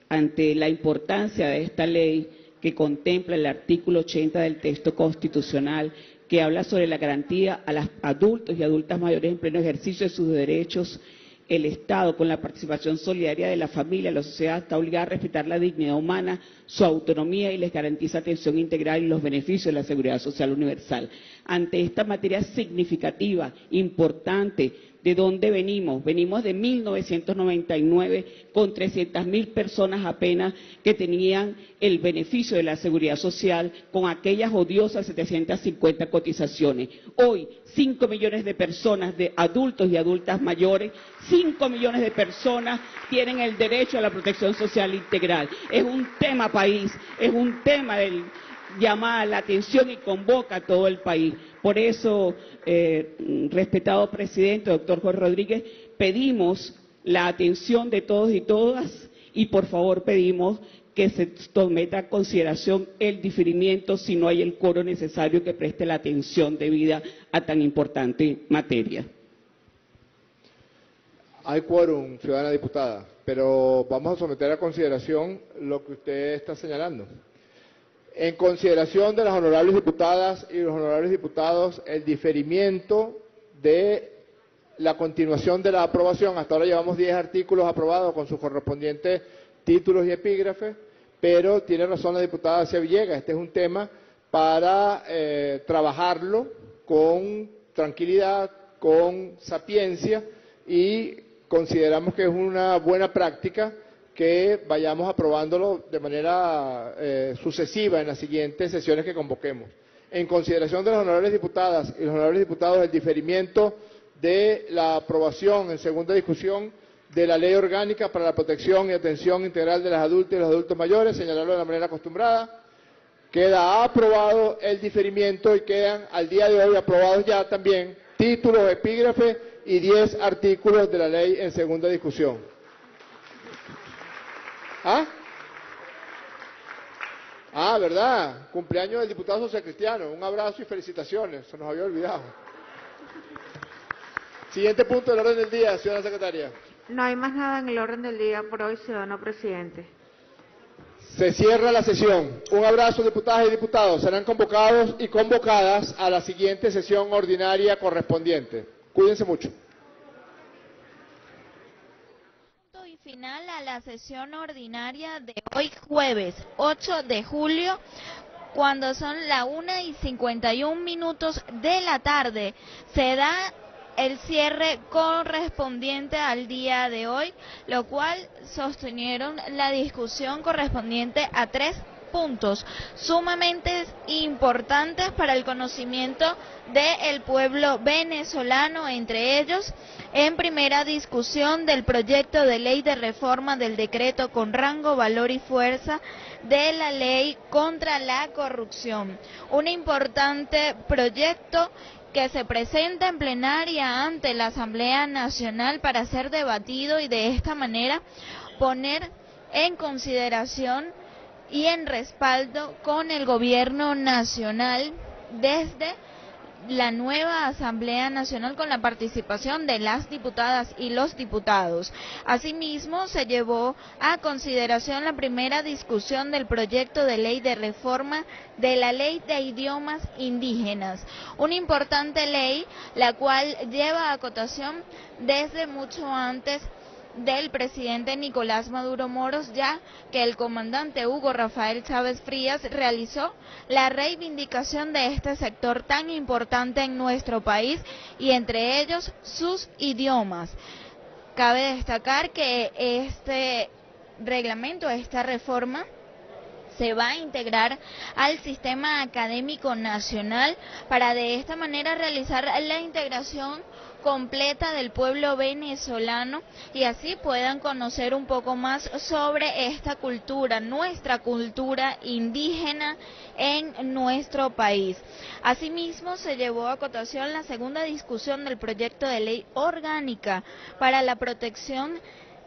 M: ante la importancia de esta ley que contempla el artículo 80 del texto constitucional, que habla sobre la garantía a los adultos y adultas mayores en pleno ejercicio de sus derechos, el Estado, con la participación solidaria de la familia, la sociedad, está obligada a respetar la dignidad humana, su autonomía y les garantiza atención integral y los beneficios de la seguridad social universal. Ante esta materia significativa, importante, ¿de dónde venimos? Venimos de 1999 con 300.000 personas apenas que tenían el beneficio de la seguridad social con aquellas odiosas 750 cotizaciones. Hoy, 5 millones de personas, de adultos y adultas mayores, 5 millones de personas tienen el derecho a la protección social integral. Es un tema país, es un tema del llama la atención y convoca a todo el país. Por eso, eh, respetado presidente, doctor Jorge Rodríguez, pedimos la atención de todos y todas y por favor pedimos que se someta a consideración el diferimiento si no hay el coro necesario que preste la atención debida a tan importante materia.
B: Hay quórum, ciudadana diputada, pero vamos a someter a consideración lo que usted está señalando. En consideración de las honorables diputadas y los honorables diputados, el diferimiento de la continuación de la aprobación. Hasta ahora llevamos 10 artículos aprobados con sus correspondientes títulos y epígrafes, pero tiene razón la diputada Villegas. Este es un tema para eh, trabajarlo con tranquilidad, con sapiencia y consideramos que es una buena práctica que vayamos aprobándolo de manera eh, sucesiva en las siguientes sesiones que convoquemos. En consideración de las honorables diputadas y los honorables diputados, el diferimiento de la aprobación en segunda discusión de la Ley Orgánica para la Protección y Atención Integral de las Adultas y los Adultos Mayores, señalarlo de la manera acostumbrada. Queda aprobado el diferimiento y quedan al día de hoy aprobados ya también títulos, epígrafes y 10 artículos de la ley en segunda discusión. ¿Ah? Ah, ¿verdad? Cumpleaños del diputado social cristiano. Un abrazo y felicitaciones. Se nos había olvidado. Siguiente punto del orden del día, señora secretaria.
C: No hay más nada en el orden del día por hoy, ciudadano presidente.
B: Se cierra la sesión. Un abrazo, diputadas y diputados. Serán convocados y convocadas a la siguiente sesión ordinaria correspondiente. Cuídense mucho.
I: Punto y final a la sesión ordinaria de hoy jueves 8 de julio cuando son la 1 y 51 minutos de la tarde. Se da el cierre correspondiente al día de hoy, lo cual sostenieron la discusión correspondiente a tres puntos sumamente importantes para el conocimiento del pueblo venezolano, entre ellos, en primera discusión del proyecto de ley de reforma del decreto con rango, valor y fuerza de la ley contra la corrupción. Un importante proyecto que se presenta en plenaria ante la Asamblea Nacional para ser debatido y de esta manera poner en consideración y en respaldo con el gobierno nacional desde la nueva Asamblea Nacional con la participación de las diputadas y los diputados. Asimismo, se llevó a consideración la primera discusión del proyecto de ley de reforma de la ley de idiomas indígenas, una importante ley la cual lleva acotación desde mucho antes del presidente Nicolás Maduro Moros, ya que el comandante Hugo Rafael Chávez Frías realizó la reivindicación de este sector tan importante en nuestro país y entre ellos sus idiomas. Cabe destacar que este reglamento, esta reforma, se va a integrar al sistema académico nacional para de esta manera realizar la integración completa del pueblo venezolano y así puedan conocer un poco más sobre esta cultura, nuestra cultura indígena en nuestro país. Asimismo, se llevó a cotación la segunda discusión del proyecto de ley orgánica para la protección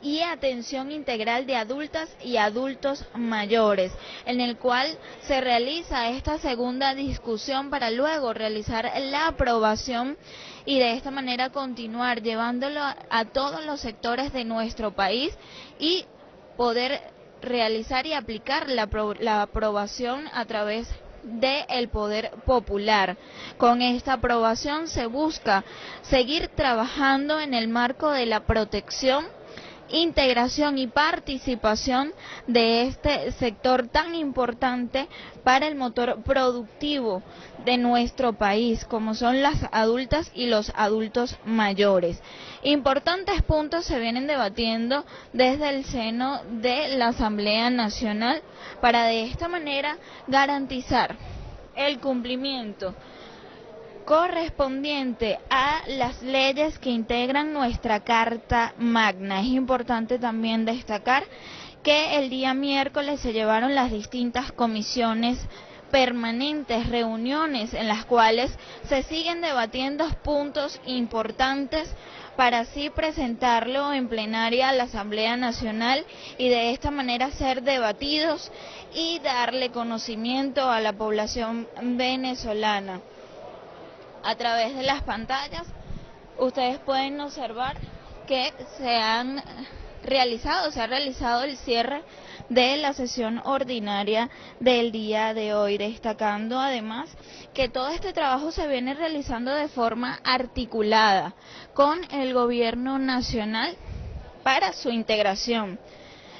I: y atención integral de adultas y adultos mayores, en el cual se realiza esta segunda discusión para luego realizar la aprobación y de esta manera continuar llevándolo a, todos los sectores de nuestro país y poder realizar y aplicar la, aprobación a través del poder popular. Con esta aprobación se busca seguir trabajando en el marco de la protección integración y participación de este sector tan importante para el motor productivo de nuestro país, como son las adultas y los adultos mayores. Importantes puntos se vienen debatiendo desde el seno de la Asamblea Nacional para de esta manera garantizar el cumplimiento correspondiente a las leyes que integran nuestra Carta Magna. Es importante también destacar que el día miércoles se llevaron las distintas comisiones permanentes, reuniones en las cuales se siguen debatiendo puntos importantes para así presentarlo en plenaria a la Asamblea Nacional y de esta manera ser debatidos y darle conocimiento a la población venezolana a través de las pantallas, ustedes pueden observar que se han realizado, se ha realizado el cierre de la sesión ordinaria del día de hoy, destacando además que todo este trabajo se viene realizando de forma articulada con el gobierno nacional para su integración.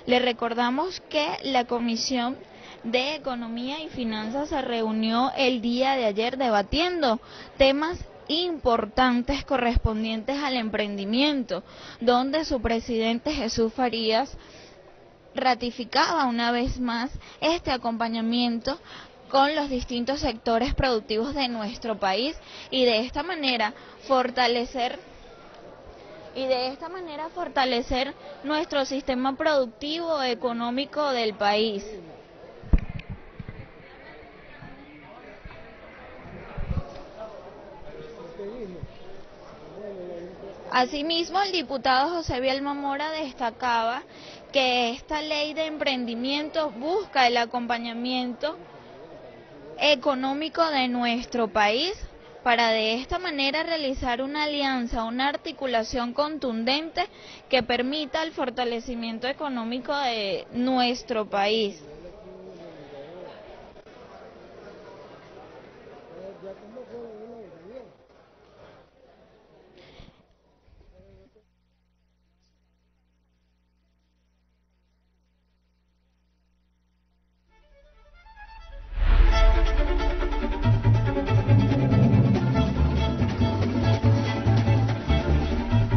I: Le recordamos que la comisión de Economía y Finanzas se reunió el día de ayer debatiendo temas importantes correspondientes al emprendimiento, donde su presidente Jesús Farías ratificaba una vez más este acompañamiento con los distintos sectores productivos de nuestro país y de esta manera fortalecer y de esta manera fortalecer nuestro sistema productivo económico del país. Asimismo, el diputado José Bielma Mora destacaba que esta ley de emprendimiento busca el acompañamiento económico de nuestro país para de esta manera realizar una alianza, una articulación contundente que permita el fortalecimiento económico de nuestro país.